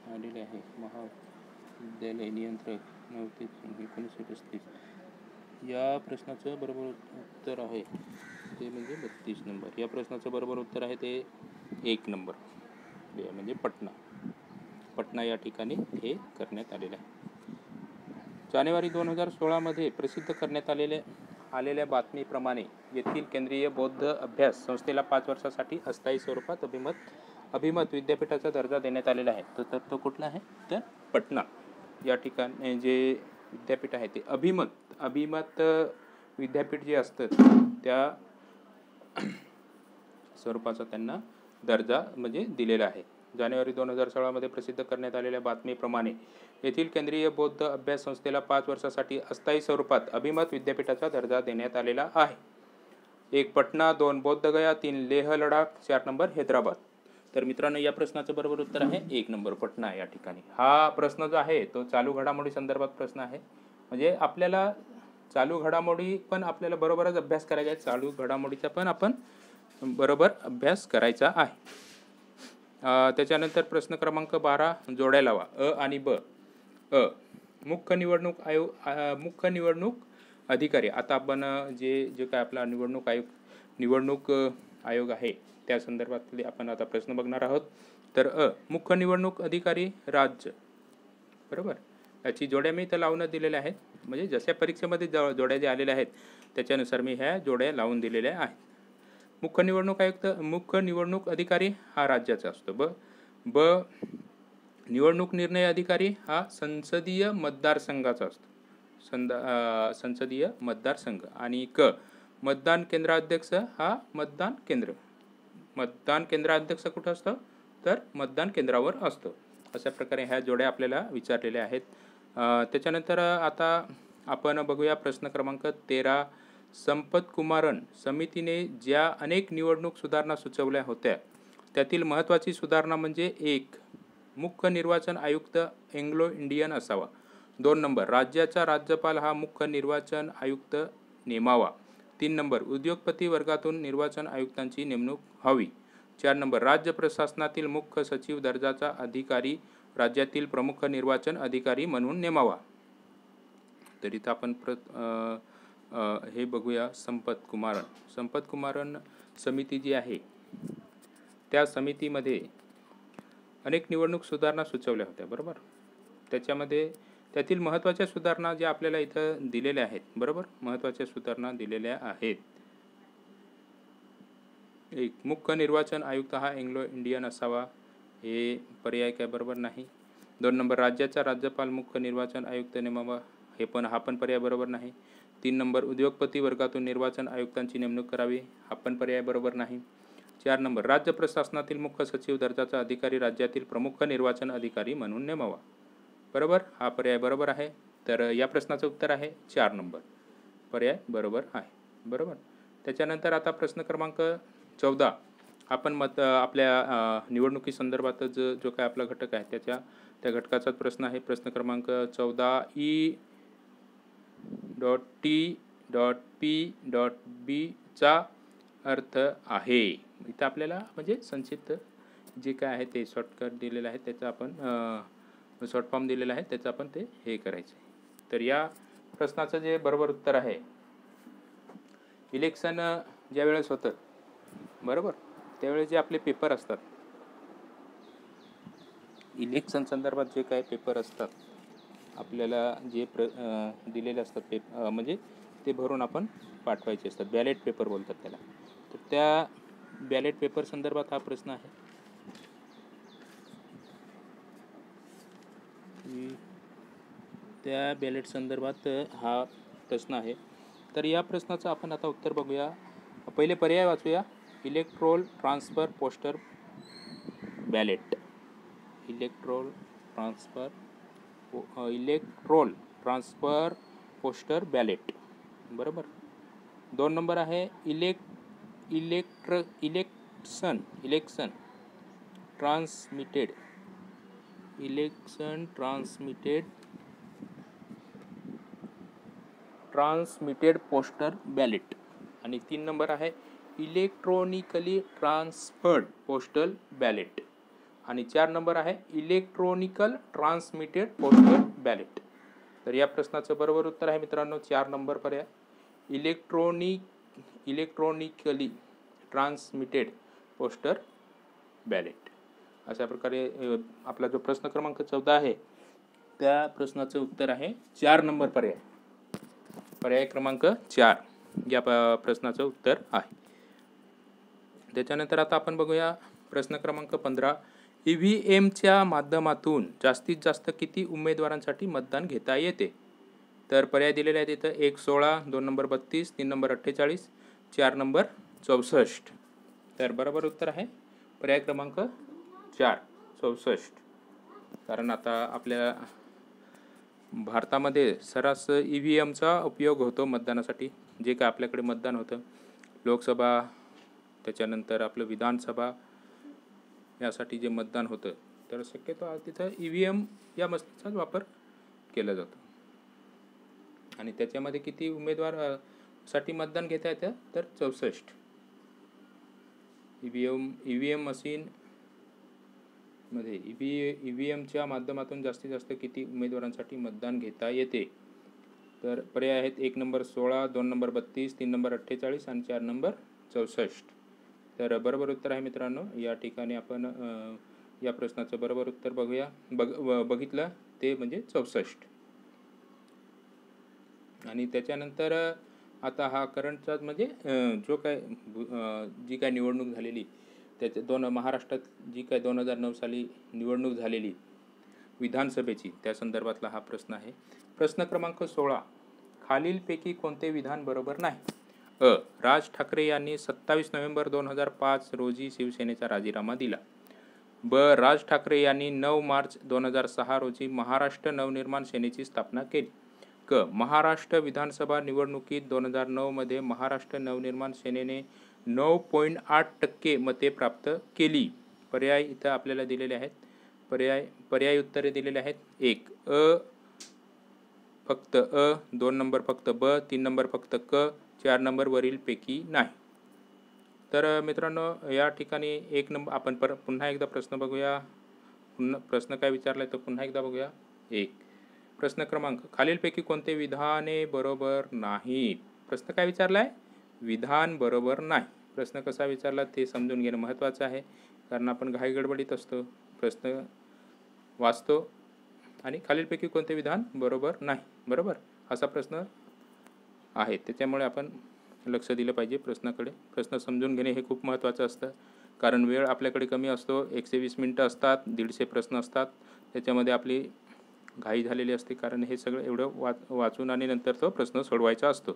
आलेले आहे महाविद्यालय नियंत्रक नऊ ते एकोणीसशे पस्तीस या प्रश्नाचं बरोबर उत्तर आहे ते म्हणजे बत्तीस नंबर. या प्रश्नाचं बरोबर उत्तर आहे ते एक नंबर बे म्हणजे पटना. पटना या ठिकाणी हे करण्यात आलेलं आहे. जानेवारी दोन हजार सोळामध्ये प्रसिद्ध करण्यात आलेले आलेल्या बातमीप्रमाणे येथील केंद्रीय बौद्ध अभ्यास संस्थेला पाच वर्षासाठी अस्थायी स्वरूपात अभिमत अभिमत विद्यापीठाचा दर्जा देण्यात आलेला आहे. तर तर तो कुठला आहे? तर पटना. या ठिकाणी जे विद्यापीठ आहे ते अभिमत अभिमत विद्यापीठ जे असतं त्या स्वरूपाचा त्यांना दर्जा म्हणजे दिलेला आहे. जानेवारी दोन हजार सोळामध्ये प्रसिद्ध करण्यात आलेल्या बातमीप्रमाणे येथील केंद्रीय बौद्ध अभ्यास संस्थेला पाच वर्षासाठी अस्थायी स्वरूपात अभिमत विद्यापीठाचा दर्जा देण्यात आलेला आहे. एक पटना दोन बौद्धगया तीन लेह लडाख चार नंबर हैदराबाद. तर मित्रांनो या प्रश्नाचं बरोबर उत्तर आहे एक नंबर पटना या ठिकाणी. हा प्रश्न जो आहे तो चालू घडामोडी संदर्भात प्रश्न आहे. म्हणजे आपल्याला चालू घडामोडी पण आपल्याला बरोबरच अभ्यास करायचा आहे चालू घडामोडीचा पण आपण बरोबर अभ्यास करायचा आहे. त्याच्यानंतर प्रश्न क्रमांक बारा जोड्या लावा. अ आणि ब. अ. मुख्य निवडणूक आयोग मुख्य निवडणूक अधिकारी. आता आपण जे जे काय आपला निवडणूक आयोग निवडणूक आयोग आहे त्या संदर्भातले आपण आता प्रश्न बघणार आहोत. तर अ मुख्य निवडणूक अधिकारी राज्य. बरोबर? याची जोड्या मी इथं लावून दिलेल्या आहेत. म्हणजे जशा परीक्षेमध्ये जो जोड्या ज्या आलेल्या आहेत त्याच्यानुसार मी ह्या जोड्या लावून दिलेल्या आहेत. मुख्य निवडणूक आयुक्त मुख्य निवडणूक अधिकारी हा राज्याचा असतो. ब ब निवडणूक निर्णय अधिकारी हा संसदीय मतदारसंघाचा असतो. संदा संसदीय मतदारसंघ आणि क मतदान केंद्राध्यक्ष हा मतदान केंद्र. मतदान केंद्राध्यक्ष कुठं असतं? तर मतदान केंद्रावर असतो. अशा प्रकारे ह्या जोड्या आपल्याला विचारलेल्या आहेत. त्याच्यानंतर आता आपण बघूया प्रश्न क्रमांक तेरा. संपत कुमारन समितीने ज्या अनेक निवडणूक सुधारणा सुचवल्या होत्या त्यातील महत्त्वाची सुधारणा म्हणजे एक मुख्य निर्वाचन आयुक्त एंग्लो इंडियन असावा. दोन नंबर राज्याचा राज्यपाल हा मुख्य निर्वाचन आयुक्त नेमावा. तीन नंबर उद्योगपती वर्गातून निर्वाचन आयुक्तांची नेमणूक हवी चार नंबर राज्य प्रशासनातील मुख्य सचिव दर्जाचा अधिकारी राज्यातील प्रमुख निर्वाचन अधिकारी म्हणून नेमावा. तर इथं आपण प्र हे बघूया संपत कुमारन. संपत कुमारन समिती जी आहे त्या समितीमध्ये अनेक निवडणूक सुधारणा सुचवल्या होत्या बरोबर? त्याच्यामध्ये त्यातील महत्त्वाच्या सुधारणा ज्या आपल्याला इथं दिलेल्या आहेत बरोबर? महत्त्वाच्या सुधारणा दिलेल्या आहेत. एक मुख्य निर्वाचन आयुक्त हा अँग्लो इंडियन असावा हे पर्याय काय बरोबर नाही. दोन नंबर राज्याचा राज्यपाल मुख्य निर्वाचन आयुक्त नेमावा हे पण हा पण पर्याय बरोबर नाही. तीन नंबर उद्योगपती वर्गातून निर्वाचन आयुक्तांची नेमणूक करावी हा पण पर्याय बरोबर नाही. चार नंबर राज्य प्रशासनातील मुख्य सचिव दर्जाचा अधिकारी राज्यातील प्रमुख निर्वाचन अधिकारी म्हणून नेमावा. बरोबर? हा पर्याय बरोबर आहे. तर या प्रश्नाचं उत्तर आहे चार नंबर. पर्याय बरोबर आहे. बरोबर? त्याच्यानंतर आता प्रश्न क्रमांक चौदा. आपण मत आपल्या निवडणुकीसंदर्भातच जो काय आपला घटक आहे त्याच्या त्या घटकाचाच प्रश्न आहे. प्रश्न क्रमांक चौदा E dot T dot P dot बीचा अर्थ आहे. इथं आपल्याला म्हणजे संक्षिप्त जे काय आहे ते शॉर्टकट दिलेलं आहे त्याचं आपण शॉर्ट फॉर्म दिलेला आहे त्याचं आपण ते हे करायचं आहे तर या प्रश्नाचं जे बरोबर उत्तर आहे इलेक्शन ज्या वेळेस होतं बरोबर? त्यावेळेस जे आपले पेपर असतात इलेक्शन संदर्भात जे काय पेपर असतात आपल्याला जे प्र दिलेले असतात पेप म्हणजे ते भरून आपण पाठवायचे असतात. बॅलेट पेपर बोलतात त्याला. तर त्या बॅलेट पेपर संदर्भात हा प्रश्न आहे. त्या बॅलेट संदर्भात हा प्रश्न आहे. तर या प्रश्नाचं आपण आता उत्तर बघूया. पहिले पर्याय वाचूया. Electoral transfer postal ballot electoral transfer electoral transfer postal ballot बरोबर? दोन नंबर आहे इलेक् इलेक्ट्र election election transmitted election transmitted transmitted postal ballot आणि तीन नंबर आहे इलेक्ट्रॉनिकली ट्रान्सफर्ड पोस्टल बॅलेट आणि चार नंबर आहे इलेक्ट्रॉनिकल ट्रान्समिटेड पोस्टल बॅलेट तर या प्रश्नाचं बरोबर उत्तर आहे मित्रांनो चार नंबर पर्याय. Electronic electronically transmitted postal ballot अशा प्रकारे आपला जो प्रश्न क्रमांक चौदा आहे त्या प्रश्नाचं उत्तर आहे चार नंबर पर्याय. पर्याय क्रमांक चार या प प्रश्नाचं उत्तर आहे. त्याच्यानंतर आता आपण बघूया प्रश्न क्रमांक पंधरा. ई व्ही एमच्या माध्यमातून जास्तीत जास्त किती उमेदवारांसाठी मतदान घेता येते? तर पर्याय दिलेले आहेत इथं एक सोळा दोन नंबर बत्तीस तीन नंबर अठ्ठेचाळीस चार नंबर चौसष्ट. तर बरोबर उत्तर आहे पर्याय क्रमांक चार चौसष्ट. कारण आता आपल्या भारतामध्ये सर्रास ई व्ही एमचा उपयोग होतो मतदानासाठी. जे काय आपल्याकडे मतदान होतं. लोकसभा त्याच्यानंतर आपलं विधानसभा यासाठी जे मतदान होतं तर शक्यतो आज तिथं ई व्ही एम या मशीनचाच वापर केला जातो. आणि त्याच्यामध्ये किती उमेदवारसाठी मतदान घेता येतं तर चौसष्ट. E V M E V M machine मध्ये ई व्ही ई व्ही एमच्या माध्यमातून जास्तीत जास्त किती उमेदवारांसाठी मतदान घेता येते? तर पर्याय आहेत एक नंबर सोळा दोन नंबर बत्तीस तीन नंबर अठ्ठेचाळीस आणि चार नंबर चौसष्ट. तर बरोबर उत्तर आहे मित्रांनो. या ठिकाणी आपण या प्रश्नाचं बरोबर उत्तर बघूया. बघ बघितलं ते म्हणजे चौसष्ट. आणि त्याच्यानंतर आता हा करंटचा म्हणजे जो काय जी काय निवडणूक झालेली त्याच्या दोन महाराष्ट्रात जी काय दोन हजार नऊ साली निवडणूक झालेली विधानसभेची त्या संदर्भातला हा प्रश्न आहे. प्रश्न क्रमांक सोळा. खालीलपैकी कोणते विधान बरोबर नाही? अ. राज ठाकरे यांनी सत्तावीस नोव्हेंबर दोन हजार पाच रोजी शिवसेनेचा राजीनामा दिला. ब. राज ठाकरे यांनी नऊ मार्च दोन हजार सहा रोजी महाराष्ट्र नवनिर्माण सेनेची स्थापना केली. क. महाराष्ट्र विधानसभा निवडणुकीत दोन हजार नऊमध्ये महाराष्ट्र नवनिर्माण सेनेने नऊ पॉईंट आठ टक्के मते प्राप्त केली. पर्याय इथं आपल्याला दिलेले आहेत. पर्याय पर्याय उत्तरे दिलेले आहेत. एक अ. फक्त अ. दोन नंबर फक्त ब. तीन नंबर फक्त क. चार नंबरवरीलपैकी नाही. तर मित्रांनो या ठिकाणी एक नंबर आपण पर पुन्हा एकदा प्रश्न बघूया. पुन्हा प्रश्न काय विचारला आहे तर पुन्हा एकदा बघूया. एक. प्रश्न क्रमांक खालीलपैकी कोणते विधाने बरोबर नाहीत? प्रश्न काय विचारला आहे विधान बरोबर नाही. प्रश्न कसा विचारला ते समजून घेणं महत्त्वाचं आहे. कारण आपण घाई गडबडीत असतो. प्रश्न वाचतो. आणि खालीलपैकी कोणते विधान बरोबर नाही? बरोबर? असा प्रश्न आहेत. त्याच्यामुळे आपण लक्ष दिलं पाहिजे प्रश्नाकडे. प्रश्न समजून घेणे हे खूप महत्त्वाचं असतं. कारण वेळ आपल्याकडे कमी असतो. एकशे वीस मिनटं असतात. दीडशे प्रश्न असतात. त्याच्यामध्ये आपली घाई झालेली असते. कारण हे सगळं एवढं वाच वाचून आणि नंतर तो प्रश्न सोडवायचा असतो.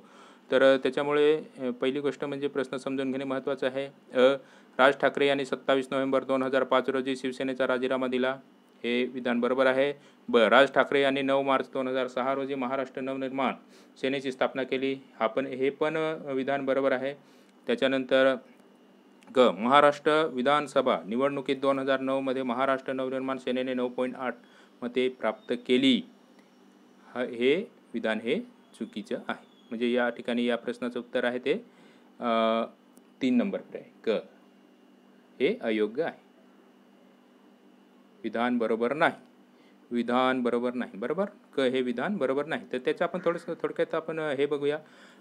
तर त्याच्यामुळे पहिली गोष्ट म्हणजे प्रश्न समजून घेणे महत्त्वाचं आहे. अ राज ठाकरे यांनी सत्तावीस नोव्हेंबर दोन हजार पाच रोजी शिवसेनेचा राजीनामा दिला. हे विधान बरोबर आहे. ब राज ठाकरे यांनी नऊ मार्च दोन हजार सहा रोजी महाराष्ट्र नवनिर्माण सेनेची स्थापना केली. हा पण हे पण विधान बरोबर आहे. त्याच्यानंतर ग महाराष्ट्र विधानसभा निवडणुकीत दोन हजार नऊमध्ये महाराष्ट्र नवनिर्माण सेनेने नऊ पॉईंट आठ मते प्राप्त केली. हे विधान हे चुकीचं आहे. म्हणजे या ठिकाणी या प्रश्नाचं उत्तर आहे ते तीन नंबर आहे. क हे अयोग्य आहे. विधान बरोबर नाही. विधान बरोबर नाही. बरोबर? क हे विधान बरोबर नाही. तर त्याचं आपण थोडंसं थोडक्यात आपण हे बघूया.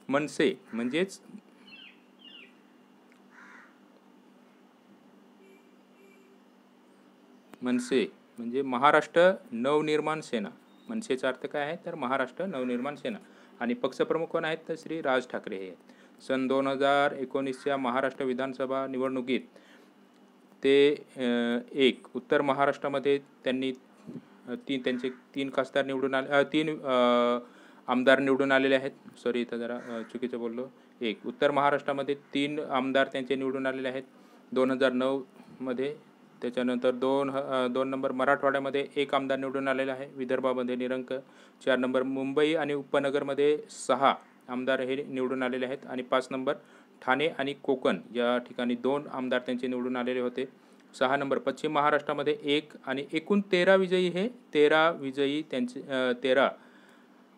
मनसे म्हणजेच मनसे म्हणजे महाराष्ट्र नवनिर्माण सेना. मनसेचा अर्थ काय आहे? तर महाराष्ट्र नवनिर्माण सेना. आणि पक्षप्रमुख कोण आहेत? तर श्री राज ठाकरे हे आहेत. सन दोन हजार एकोणीसच्या महाराष्ट्र विधानसभा निवडणुकीत ते एक. उत्तर महाराष्ट्रामध्ये त्यांनी तीन त्यांचे तीन खासदार निवडून आले तीन आमदार निवडून आलेले आहेत. सॉरी इथं जरा चुकीचं बोललो. एक. उत्तर महाराष्ट्रामध्ये तीन आमदार त्यांचे निवडून आलेले आहेत. दोन हजार नऊमध्ये त्याच्यानंतर दोन ह- दोन नंबर मराठवाड्यामध्ये एक आमदार निवडून आलेला आहे विदर्भामध्ये निरंक. चार नंबर मुंबई आणि उपनगरमध्ये सहा आमदार हे निवडून आलेले आहेत. आणि पाच नंबर ठाणे आणि कोकण या ठिकाणी दोन आमदार त्यांचे निवडून आलेले होते. सहा नंबर पश्चिम महाराष्ट्रामध्ये एक आणि एकूण तेरा विजयी हे तेरा विजयी त्यांचे तेरा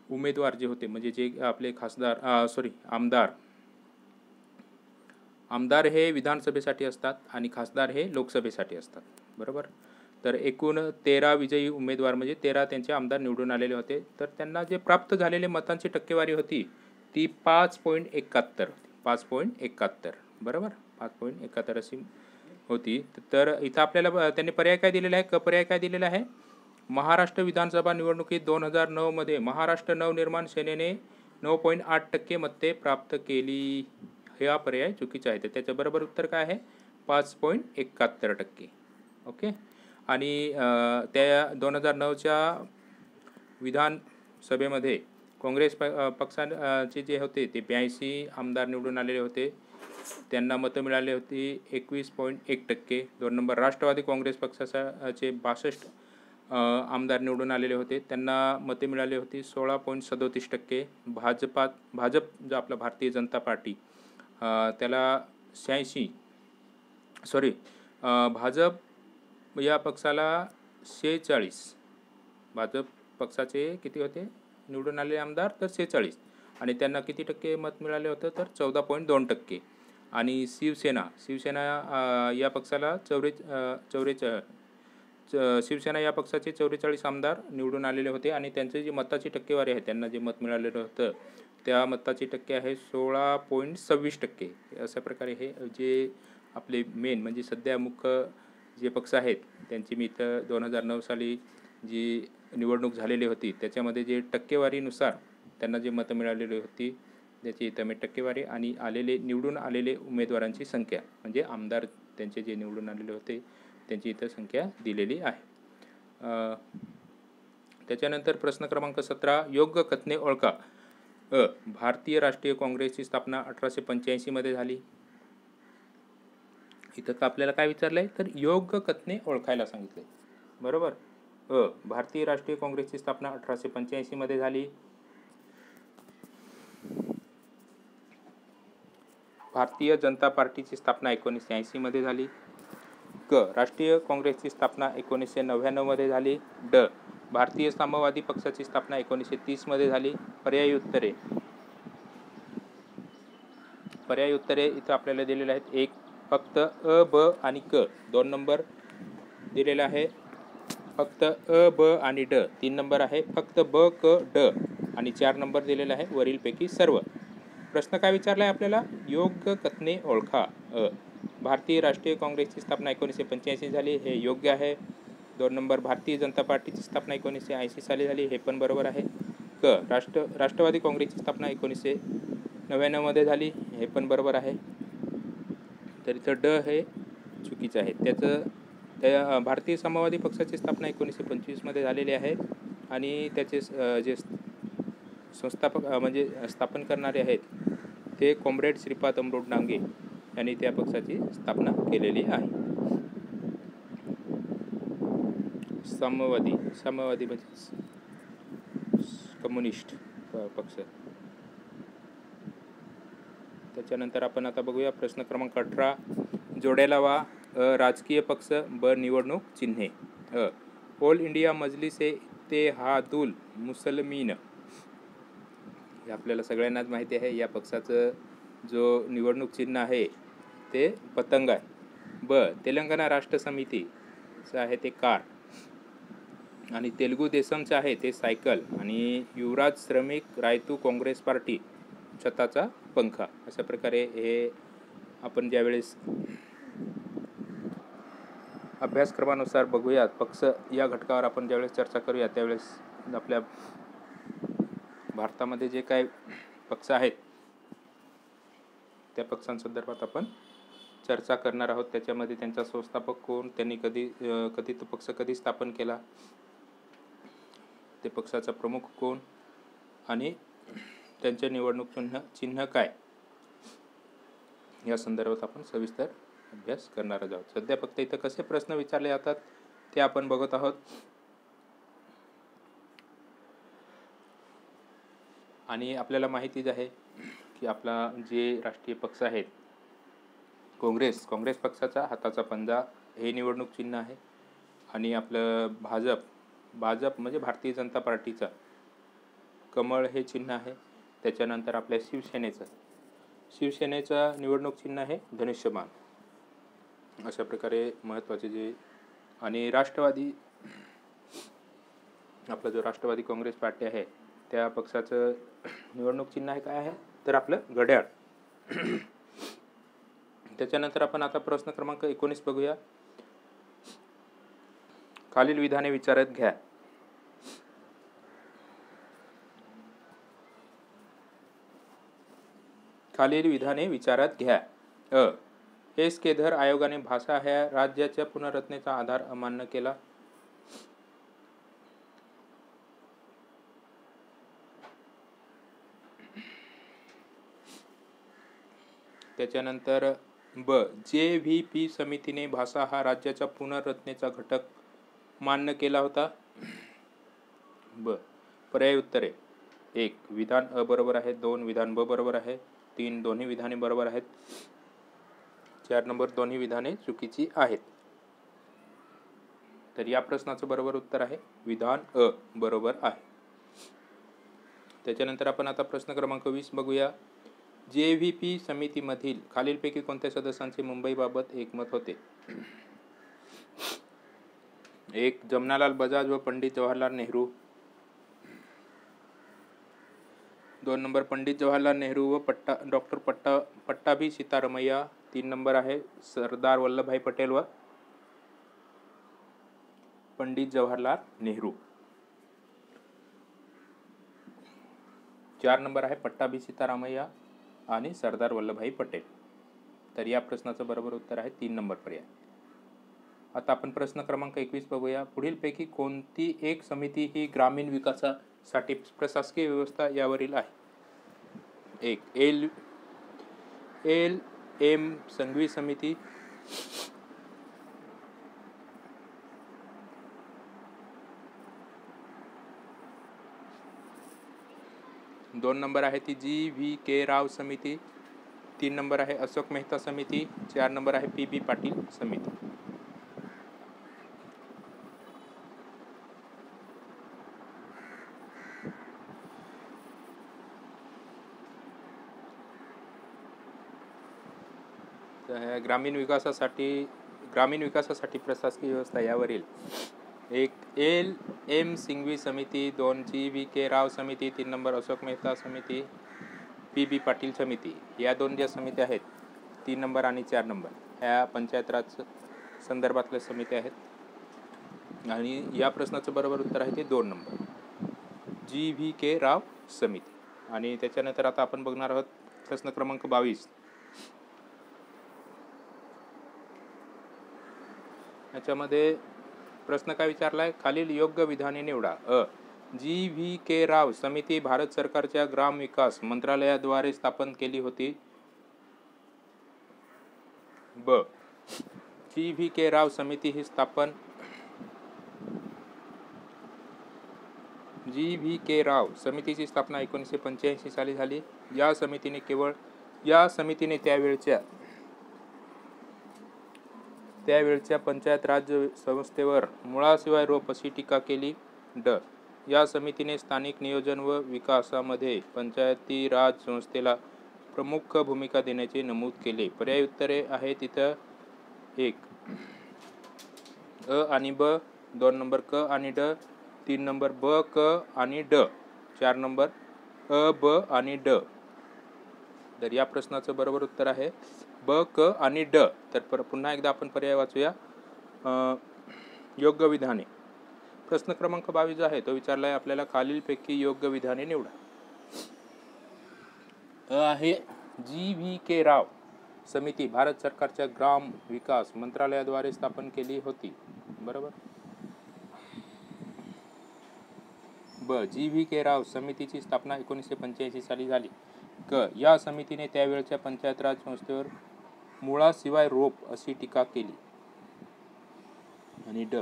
उमेदवार जे होते म्हणजे जे आपले खासदार सॉरी आमदार. आमदार हे विधानसभेसाठी असतात आणि खासदार हे लोकसभेसाठी असतात. बरोबर? तर एकूण तेरा विजयी उमेदवार म्हणजे तेरा त्यांचे आमदार निवडून आलेले होते. तर त्यांना जे प्राप्त झालेले मतांची टक्केवारी होती ती पाच पॉईंट एकाहत्तर. होती पाच पॉईंट एकाहत्तर. बरोबर? पाच पॉईंट एकाहत्तर अशी होती. तर इथं आपल्याला त्यांनी पर्याय काय दिलेला आहे? क पर्याय काय दिलेला आहे? महाराष्ट्र विधानसभा निवडणुकीत दोन हजार नऊमध्ये महाराष्ट्र नवनिर्माण सेनेने नऊ पॉईंट आठ टक्के मते प्राप्त केली. हा पर्याय चुकीचा आहे. तर त्याचं बरोबर उत्तर काय आहे? पाच पॉईंट एकाहत्तर टक्के. ओके? आणि त्या दोन हजार नऊच्या विधानसभेमध्ये काँग्रेस प पक्षाचे जे होते ते ब्याऐंशी आमदार निवडून आलेले होते. त्यांना मतं मिळाली होती एकवीस पॉईंट एक टक्के. दोन नंबर राष्ट्रवादी काँग्रेस पक्षाचा चे बासष्ट आमदार निवडून आलेले होते. त्यांना मते मिळाली होती सोळा पॉईंट सदोतीस टक्के. भाजपात भाजप जो आपला भारतीय जनता पार्टी त्याला शहाऐंशी सॉरी भाजप या पक्षाला शेहेचाळीस. भाजप पक्षाचे किती होते? निवडून आलेले आमदार तर सेहेचाळीस. आणि त्यांना किती टक्के मत मिळाले होतं? तर चौदा पॉईंट दोन टक्के. आणि शिवसेना शिवसेना या पक्षाला चौरे चौरेचा च- शिवसेना या पक्षाचे चौवेचाळीस आमदार निवडून आलेले होते आणि त्यांचे जे मताची टक्केवारी आहे त्यांना जे मत मिळालेलं होतं त्या मताची टक्के आहे सोळा पॉईंट सव्वीस टक्के. अशा प्रकारे हे जे आपले मेन म्हणजे सध्या मुख्य जे पक्ष आहेत त्यांची मी इथं दोन हजार नऊ साली जी निवडणूक झालेली होती. त्याच्यामध्ये जे टक्केवारीनुसार त्यांना जे मतं मिळालेली होती त्याची इथं मी टक्केवारी आणि आलेले निवडून आलेले उमेदवारांची संख्या म्हणजे आमदार त्यांचे जे निवडून आलेले होते त्यांची इथं संख्या दिलेली आहे. त्याच्यानंतर प्रश्न क्रमांक सतरा योग्य कथने ओळखा. अ भारतीय राष्ट्रीय काँग्रेसची स्थापना अठराशे पंच्याऐंशीमध्ये झाली. इथं का आपल्याला काय विचारलं आहे तर योग्य कथने ओळखायला सांगितले बरोबर? अ भारतीय राष्ट्रीय काँग्रेसची स्थापना अठराशे पंच्याऐंशीमध्ये झाली. भारतीय जनता पार्टीची स्थापना एकोणीसशे ऐंशीमध्ये झाली. क राष्ट्रीय काँग्रेसची स्थापना एकोणीसशे नव्याण्णवमध्ये झाली. ड भारतीय साम्यवादी पक्षाची स्थापना एकोणीसशे तीसमध्ये झाली. पर्यायी उत्तरे. पर्यायी उत्तरे इथं आपल्याला दिलेले आहेत. एक फक्त अ ब आणि क दोन नंबर दिलेला आहे. फक्त अ ब आणि ड. तीन नंबर आहे फक्त ब क ड. आणि चार नंबर दिलेला आहे वरीलपैकी सर्व. प्रश्न काय विचारला आहे आपल्याला? योग्य कथने ओळखा. अ. भारतीय राष्ट्रीय काँग्रेसची स्थापना एकोणीसशे पंच्याऐंशी झाली हे योग्य आहे. दोन नंबर भारतीय जनता पार्टीची स्थापना एकोणीसशे ऐंशी साली झाली हे पण बरोबर आहे. क. राष्ट्र राष्ट्रवादी काँग्रेसची स्थापना एकोणीसशे नव्याण्णवमध्ये झाली हे पण बरोबर आहे. तर इथं ड हे चुकीचं आहे. त्याचं त्या भारतीय समाजवादी पक्षाची स्थापना एकोणीसशे पंचवीसमध्ये झालेली आहे आणि त्याचे जे संस्थापक म्हणजे स्थापन करणारे आहेत ते कॉम्रेड श्रीपाद अमरोड डांगे यांनी त्या पक्षाची स्थापना केलेली आहे. साम्यवादी साम्यवादी म्हणजे कम्युनिस्ट पक्ष. त्याच्यानंतर आपण आता बघूया प्रश्न क्रमांक अठरा जोड्याला वा अ राजकीय पक्ष ब निवडणूक चिन्हे. अ ऑल इंडिया मजलिस ए तेहादुल मुसलमीन. हे आपल्याला सगळ्यांनाच माहिती आहे या पक्षाचं जो निवडणूक चिन्ह आहे ते पतंग आहे. ब तेलंगणा राष्ट्र समितीचं आहे ते कार. आणि तेलुगू देसमचं आहे ते सायकल. आणि युवराज श्रमिक रायतू काँग्रेस पार्टी छताचा पंखा. अशा प्रकारे हे आपण ज्यावेळेस अभ्यासक्रमानुसार बघूयात. पक्ष या घटकावर आपण ज्यावेळेस चर्चा करूया त्यावेळेस आपल्या भारतामध्ये जे काय पक्ष आहेत त्या पक्षांसंदर्भात आपण चर्चा करणार आहोत. त्याच्यामध्ये त्यांचा संस्थापक कोण त्यांनी कधी कधी तो पक्ष कधी स्थापन केला ते पक्षाचा प्रमुख कोण आणि त्यांचे निवडणूक चिन्ह चिन्ह काय? या संदर्भात आपण सविस्तर अभ्यास करणार आहोत सध्या फक्त इथं कसे प्रश्न विचारले जातात ते आपण बघत आहोत. आणि आपल्याला माहितीच आहे की आपला जे राष्ट्रीय पक्ष आहेत काँग्रेस काँग्रेस पक्षाचा हाताचा पंजा हे निवडणूक चिन्ह आहे. आणि आपलं भाजप भाजप म्हणजे भारतीय जनता पार्टीचा कमळ हे चिन्ह आहे. त्याच्यानंतर आपल्या शिवसेनेचं. शिवसेनेचं निवडणूक चिन्ह आहे धनुष्यबाण. अशा प्रकारे महत्त्वाचे जे आणि राष्ट्रवादी आपला जो राष्ट्रवादी काँग्रेस पार्टी आहे त्या पक्षाचं निवडणूक चिन्ह आहे काय आहे? तर आपलं घड्याळ. त्याच्यानंतर आपण आता प्रश्न क्रमांक एकोणीस बघूया. खालील विधाने विचारत घ्या. खालील विधाने विचारात घ्या. अ. एस केधर आयोगाने भाषा ह्या राज्याच्या पुनर्रचनेचा आधार अमान्य केला. त्याच्यानंतर ब जे व्ही पी समितीने भाषा हा राज्याच्या पुनर्रचनेचा घटक मान्य केला होता. ब पर्याय उत्तरे. एक विधान अ बरोबर आहे. दोन विधान ब बरोबर आहे. तीन दोन्ही विधाने बरोबर आहेत. चार नंबर दोन्ही विधाने चुकीची आहेत. तर या प्रश्नाचं बरोबर उत्तर आहे विधान अ बरोबर आहे. त्याच्यानंतर आपण आता प्रश्न क्रमांक वीस बघूया. जे व्ही पी समितीमधील खालीलपैकी कोणत्या सदस्यांचे मुंबईबाबत एकमत होते? एक जमनालाल बजाज व पंडित जवाहरलाल नेहरू. दोन नंबर पंडित जवाहरलाल नेहरू व पट्टा डॉक्टर पट्टा पट्टाभी सीतारमैया. तीन नंबर आहे सरदार वल्लभभाई पटेल व पंडित जवाहरलाल नेहरू. चार नंबर आहे पट्टाभी सीतारामय्या आणि सरदार वल्लभभाई पटेल. तर या प्रश्नाचं बरोबर उत्तर आहे तीन नंबर पर्याय. आता आपण प्रश्न क्रमांक एकवीस बघूया. पुढीलपैकी कोणती एक समिती ही ग्रामीण विकासासाठी प्रशासकीय व्यवस्था यावरील आहे? एक एल एल एम संघवी समिति। दोन नंबर है ती जी वी के राव समिती, तीन नंबर है अशोक मेहता समिति, चार नंबर है पी बी पाटिल समिती. ग्रामीण विकासासाठी ग्रामीण विकासासाठी प्रशासकीय व्यवस्था यावरील एक एल एम सिंघवी समिती दोन जी व्ही के राव समिती तीन नंबर अशोक मेहता समिती पी बी पाटील समिती या दोन ज्या समित्या आहेत तीन नंबर आणि चार नंबर ह्या पंचायत राज संदर्भातल्या समित्या आहेत. आणि या प्रश्नाचं बरोबर उत्तर आहे ते दोन नंबर जी व्ही के राव समिती. आणि त्याच्यानंतर आता आपण बघणार आहोत प्रश्न क्रमांक बावीस याच्यामध्ये प्रश्न काय विचारला आहे खालील योग्य विधाने निवडा. अ. जी. व्ही. के. राव समिती भारत सरकारच्या ग्राम विकास मंत्रालयाद्वारे स्थापन केली होती. ब. जी. व्ही. के. राव समिती ही स्थापन जी. व्ही. के. राव समितीची स्थापना एकोणीसशे पंच्याऐंशी साली झाली. या समितीने केवळ या समितीने त्यावेळच्या त्यावेळच्या पंचायत राज संस्थेवर मुळाशिवाय रोप अशी टीका केली ड. या समितीने स्थानिक नियोजन व विकासामध्ये पंचायती राज संस्थेला प्रमुख भूमिका देण्याचे नमूद केले. पर्याय उत्तरे आहे तिथं एक. अ आणि ब दोन नंबर क आणि ड तीन नंबर ब क आणि ड चार नंबर अ ब आणि ड. तर या प्रश्नाचं बरोबर उत्तर आहे. ब क आणि ड. तर पर पुन्हा एकदा आपण पर्याय वाचूया. योग्य विधाने. प्रश्न क्रमांक बावीस जो आहे तो विचारला आहे आपल्याला खालीलपैकी योग्य विधाने निवडा. अ आहे जी व्ही के राव समिती भारत सरकारच्या ग्राम विकास मंत्रालयाद्वारे स्थापन केली होती. बरोबर? ब जी व्ही के राव समितीची स्थापना एकोणीसशे पंच्याऐंशी साली झाली. क या समितीने त्यावेळच्या पंचायत राज संस्थेवर मुळाशिवाय रोप अशी टीका केली. आणि ड.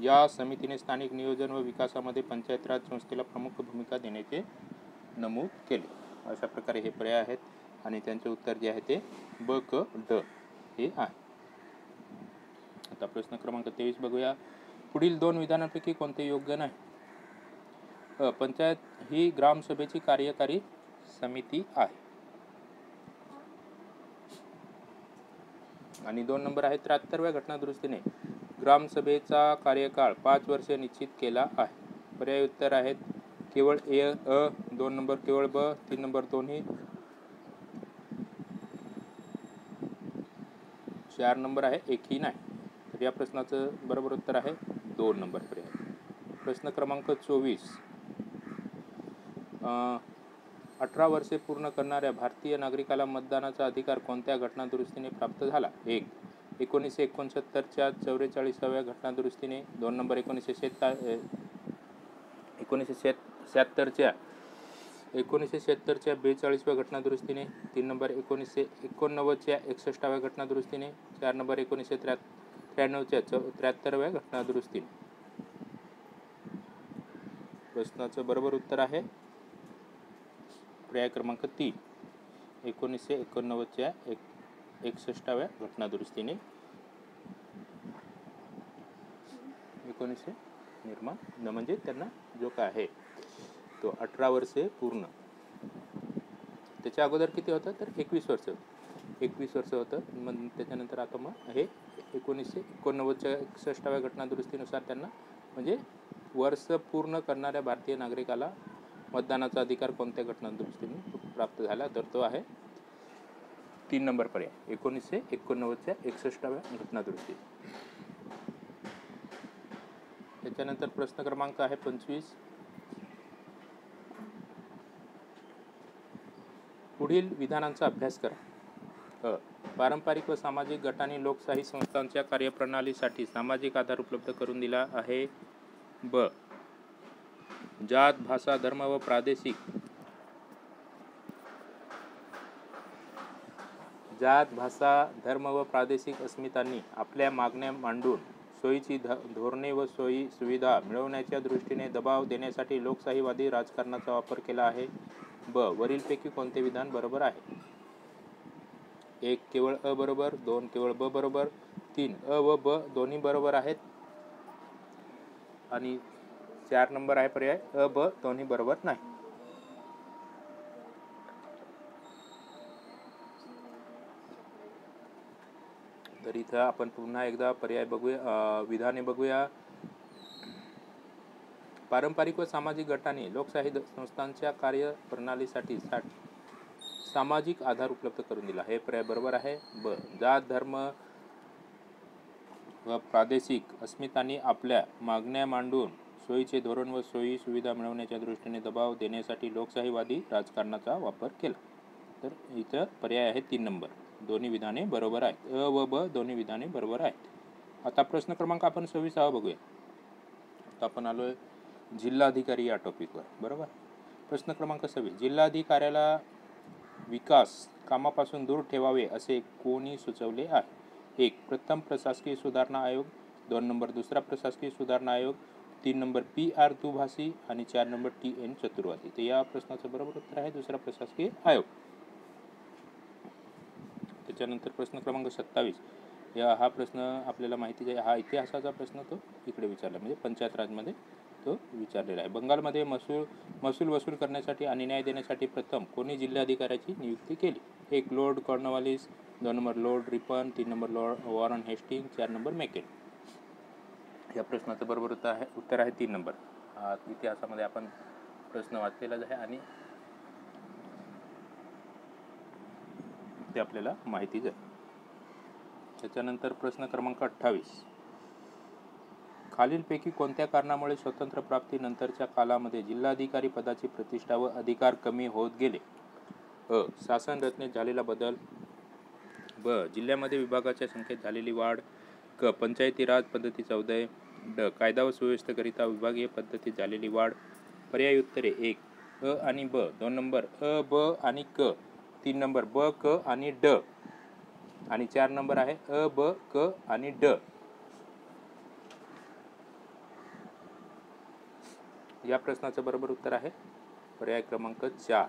या समितीने स्थानिक नियोजन व विकासामध्ये पंचायत राज संस्थेला प्रमुख भूमिका देण्याचे नमूद केले. अशा प्रकारे हे पर्याय आहेत आणि त्यांचे उत्तर जे आहे ते ब क ड हे आहे. आता प्रश्न क्रमांक तेवीस बघूया. पुढील दोन विधानांपैकी कोणते योग्य नाही? पंचायत ही ग्रामसभेची कार्यकारी समिती आहे. आणि दोन नंबर आहे त्र्याहत्तरव्या घटनादुरुस्तीने. ग्रामसभेचा कार्यकाळ पाच वर्षे निश्चित केला आहे. पर्याय उत्तर आहेत केवळ ए अ दोन नंबर केवळ ब तीन नंबर दोन्ही. चार नंबर आहे एकही नाही. तर या प्रश्नाचं बरोबर उत्तर आहे दोन नंबर पर्याय. प्रश्न क्रमांक चोवीस. अठरा वर्षे पूर्ण करणाऱ्या भारतीय नागरिकाला मतदानाचा अधिकार कोणत्या घटनादुरुस्तीने प्राप्त झाला? एक एकोणीसशे एकोणसत्तरच्या चौवेचाळीसाव्या घटनादुरुस्तीने दोन नंबर एकोणीसशे शेता एकोणीसशे शेत शहात्तरच्या एकोणीसशे शहात्तरच्या बेचाळीसव्या घटनादुरुस्तीने तीन नंबर एकोणीसशे एकोणनव्वदच्या एकसष्टाव्या घटनादुरुस्तीने चार नंबर एकोणीसशे त्र्या त्र्याण्णवच्या चौ त्र्याहत्तरव्या घटनादुरुस्तीने. प्रश्नाचं बरोबर उत्तर आहे. पर्याय क्रमांक तीन. एकोणीसशे एकोणनव्वदच्या एक एकसष्टाव्या घटनादुरुस्तीने एकोणीसशे निर्माण म्हणजे त्यांना जो काय आहे. तो अठरा वर्षे पूर्ण. त्याच्या अगोदर किती होतं? तर एकवीस वर्ष. एकवीस वर्ष होतं. मग त्याच्यानंतर आता मग हे एकोणीसशे एकोणनव्वदच्या एकसष्टाव्या घटनादुरुस्तीनुसार त्यांना म्हणजे वर्ष पूर्ण करणाऱ्या भारतीय नागरिकाला मतदानाचा अधिकार कोणत्या घटनादुरुस्तीने प्राप्त झाला तर तो आहे तीन नंबर पर्याय. एकोणीसशे एकोणनव्वदच्या एकसष्टाव्या घटनादुरुस्ती त्याच्यानंतर प्रश्न क्रमांक आहे पंचवीस. पुढील विधानांचा अभ्यास करा. अ पारंपरिक व सामाजिक गटांनी लोकशाही संस्थांच्या कार्यप्रणालीसाठी सामाजिक आधार उपलब्ध करून दिला आहे. ब जात भाषा धर्म व प्रादेशिक. जात भाषा धर्म व प्रादेशिक अस्मितांनी आपल्या मागण्या मांडून सोयीची ध धोरणे व सोयी सुविधा मिळवण्याच्या दृष्टीने दबाव देण्यासाठी लोकशाहीवादी राजकारणाचा वापर केला आहे. ब. वरीलपैकी कोणते विधान बरोबर आहे? एक केवळ अ बरोबर दोन केवळ ब बरोबर तीन अ व ब दोन्ही बरोबर आहेत? आणि चार नंबर आहे पर्याय अ ब दोन्ही बरोबर नाही. तर इथं आपण पुन्हा एकदा पर्याय बघूया विधाने बघूया. पारंपरिक व सामाजिक गटाने लोकशाही संस्थांच्या कार्यप्रणालीसाठी साठ सामाजिक आधार उपलब्ध करून दिला. हे पर्याय बरोबर आहे. ब जात धर्म व प्रादेशिक अस्मितांनी आपल्या मागण्या मांडून सोयीचे धोरण व सोयी सुविधा मिळवण्याच्या दृष्टीने दबाव देण्यासाठी लोकशाहीवादी राजकारणाचा वापर केला. तर इथं पर्याय आहे तीन नंबर. दोन्ही विधाने बरोबर आहेत. अ व ब दोन्ही विधाने बरोबर आहेत. आता प्रश्न क्रमांक आपण सव्वीसावा बघूया. आता आपण आलोय जिल्हाधिकारी या टॉपिकवर बरोबर? प्रश्न क्रमांक सव्वीस. जिल्हाधिकाऱ्याला विकास कामापासून दूर ठेवावे असे कोणी सुचवले आहे? एक प्रथम प्रशासकीय सुधारणा आयोग. दोन नंबर दुसरा प्रशासकीय सुधारणा आयोग. तीन नंबर पी आर दुभाषी आणि चार नंबर टी एन चतुर्वादी तर या प्रश्नाचं बरोबर उत्तर आहे दुसरा प्रशासकीय आयोग. त्याच्यानंतर प्रश्न क्रमांक सत्तावीस. या हा प्रश्न आपल्याला माहितीच आहे. हा इतिहासाचा प्रश्न तो इकडे विचारला. म्हणजे पंचायत राजमध्ये तो विचारलेला आहे. बंगालमध्ये महसूल महसूल वसूल करण्यासाठी आणि न्याय देण्यासाठी प्रथम कोणी जिल्हाधिकाऱ्याची नियुक्ती केली? एक लॉर्ड कॉर्नवालिस दोन नंबर लॉर्ड रिपन तीन नंबर लॉर्ड वॉरन हेस्टिंग चार नंबर मेकेट या प्रश्नाचं बरोबर उत्तर आहे उत्तर आहे तीन नंबर. इतिहासामध्ये आपण प्रश्न वाचलेलाच आहे आणि ते आपल्याला माहितीच आहे. त्याच्यानंतर प्रश्न क्रमांक अठ्ठावीस. खालीलपैकी कोणत्या कारणामुळे स्वतंत्र प्राप्तीनंतरच्या कालामध्ये जिल्हाधिकारी पदाची प्रतिष्ठा व अधिकार कमी होत गेले? अ शासन रचनेत झालेला बदल. ब जिल्ह्यामध्ये विभागाच्या संख्येत झालेली वाढ. क पंचायती राज पद्धतीचा उदय. ड कायदा व सुव्यवस्थेकरिता विभागीय पद्धतीत झालेली वाढ. पर्याय उत्तरे एक अ आणि ब. दोन नंबर अ ब आणि क. तीन नंबर ब क आणि ड. आणि चार नंबर आहे अ ब क आणि ड. या प्रश्नाचं बरोबर उत्तर आहे. पर्याय क्रमांक चार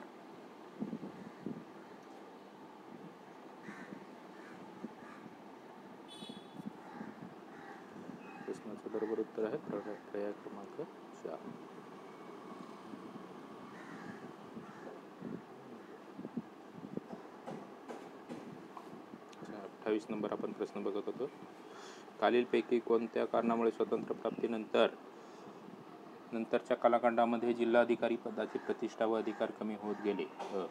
प्रश्नाचं बरोबर उत्तर आहे. पर्याय क्रमांक चार. अठ्ठावीस नंबर आपण प्रश्न बघत होतो. खालीलपैकी कोणत्या कारणामुळे स्वतंत्र प्राप्तीनंतर नंतरच्या कालखंडामध्ये जिल्हाधिकारी पदाची प्रतिष्ठा व अधिकार कमी होत गेले? अ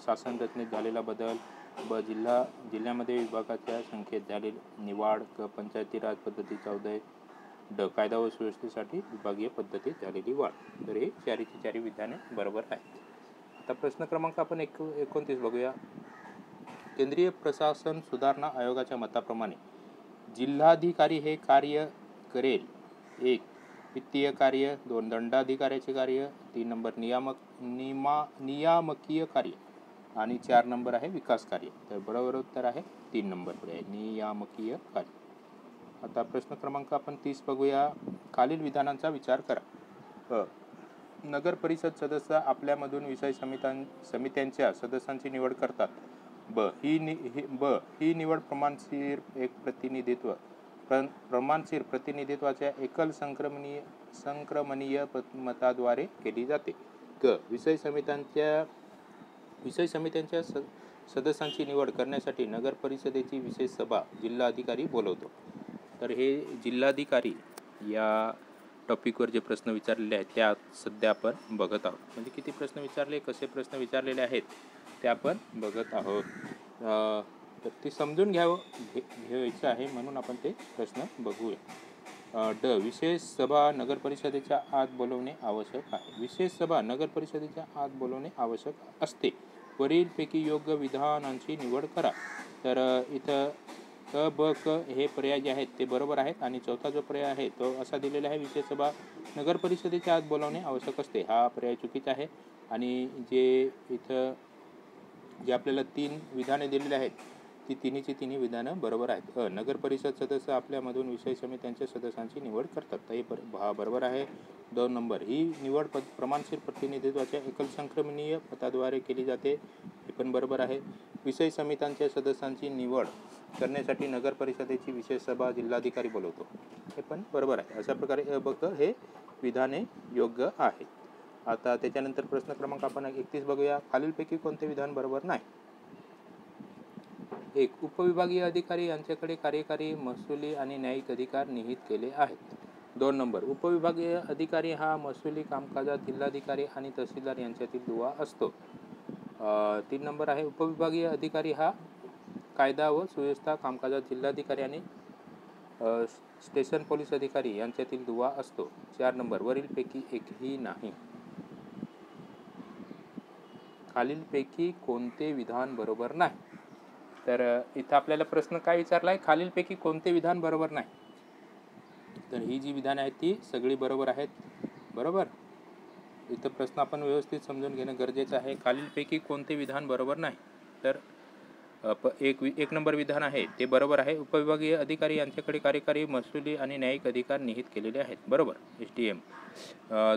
शासन रचनेत झालेला बदल ब जिल्हा जिल्ह्यामध्ये विभागाच्या संख्येत झालेली निवाड क पंचायती राज पद्धतीचा उदय ड कायदा व सुव्यवस्थेसाठी विभागीय पद्धतीत झालेली वाढ. तर हे चारीची चारी विधाने बरोबर आहेत. आता प्रश्न क्रमांक आपण एक एकोणतीस बघूया. केंद्रीय प्रशासन सुधारणा आयोगाच्या मताप्रमाणे जिल्हाधिकारी हे कार्य करेल. एक वित्तीय कार्य. दोन दंडाधिकाऱ्याचे कार्य. तीन नंबर नियामक निमा नियामकीय कार्य. आणि चार नंबर आहे विकास कार्य. तर बरोबर उत्तर आहे तीन नंबर पुढे आहे. नियामकीय कार्य. आता प्रश्न क्रमांक आपण तीस बघूया. खालील विधानांचा विचार करा. अ नगर परिषद सदस्य आपल्यामधून विषय समितां समित्यांच्या सदस्यांची निवड करतात. ब ही नि ही ब ही निवड प्रमाणशीर एक प्रतिनिधित्व प्र प्रमाणशीर प्रतिनिधित्वाच्या एकल संक्रमणीय संक्रमणीय मताद्वारे केली जाते. क विषय समित्यांच्या विषय समित्यांच्या स सदस्यांची निवड करण्यासाठी नगर परिषदेची विशेष सभा जिल्हाधिकारी बोलवतो. तर हे जिल्हाधिकारी या टॉपिकवर जे प्रश्न विचारलेले आहेत त्या सध्या आपण बघत आहोत. म्हणजे किती प्रश्न विचारले कसे प्रश्न विचारलेले आहेत ते आपण बघत आहोत. तर ते समजून घ्यावं घे घ्यायचं आहे म्हणून आपण ते प्रश्न बघूया. ड विशेष सभा नगर परिषदेच्या आत बोलवणे आवश्यक आहे. विशेष सभा नगर परिषदेच्या आत बोलवणे आवश्यक असते. वरीलपैकी योग्य विधानांची निवड करा. तर इथं क ब क हे पर्याय जे आहेत ते बरोबर आहेत आणि चौथा जो पर्याय आहे तो असा दिलेला आहे विशेष सभा नगर परिषदेच्या आत बोलावणे आवश्यक असते. हा पर्याय चुकीचा आहे आणि जे इथं जे आपल्याला तीन विधाने दिलेली आहेत ती तिन्हीची तिन्ही विधानं बरोबर आहेत. अ नगर परिषद सदस्य आपल्यामधून विषय समित्यांच्या सदस्यांची निवड करतात. तर हे बर हा बरोबर आहे. दोन नंबर ही निवड पद प्रमाणशीर प्रतिनिधित्वाच्या एकल संक्रमणीय पदाद्वारे केली जाते हे पण बरोबर आहे. विषय समित्यांच्या सदस्यांची निवड करण्यासाठी नगर परिषदेची विशेष सभा जिल्हाधिकारी बोलवतो. हे पण बरोबर आहे. अशा प्रकारे बघ हे विधाने योग्य आहेत. आता त्याच्यानंतर प्रश्न क्रमांक आपण एकतीस बघूया. खालीलपैकी कोणते विधान बरोबर नाही? एक उपविभागीय अधिकारी यांच्याकडे कार्यकारी महसुली आणि न्यायिक अधिकार निहित केले आहेत. दोन नंबर उपविभागीय अधिकारी हा महसुली कामकाजात जिल्हाधिकारी आणि तहसीलदार यांच्यातील दुवा असतो. तीन नंबर आहे उपविभागीय अधिकारी हा कायदा व सुव्यवस्था कामकाजात जिल्हाधिकारी आणि स्टेशन पोलीस अधिकारी यांच्यातील दुवा असतो. चार नंबर वरीलपैकी एकही नाही. खालीलपैकी कोणते विधान बरोबर नाही? तर इथं आपल्याला प्रश्न काय विचारला आहे खालीलपैकी कोणते विधान बरोबर नाही? तर ही जी विधानं आहेत ती सगळी बरोबर आहेत. बरोबर? इथं प्रश्न आपण व्यवस्थित समजून घेणं गरजेचं आहे. खालीलपैकी कोणते विधान बरोबर नाही? तर प एक वि एक नंबर विधान आहे. ते बरोबर आहे. उपविभागीय अधिकारी यांच्याकडे कार्यकारी महसुली आणि न्यायिक अधिकार निहित केलेले आहेत. बरोबर? एस टी एम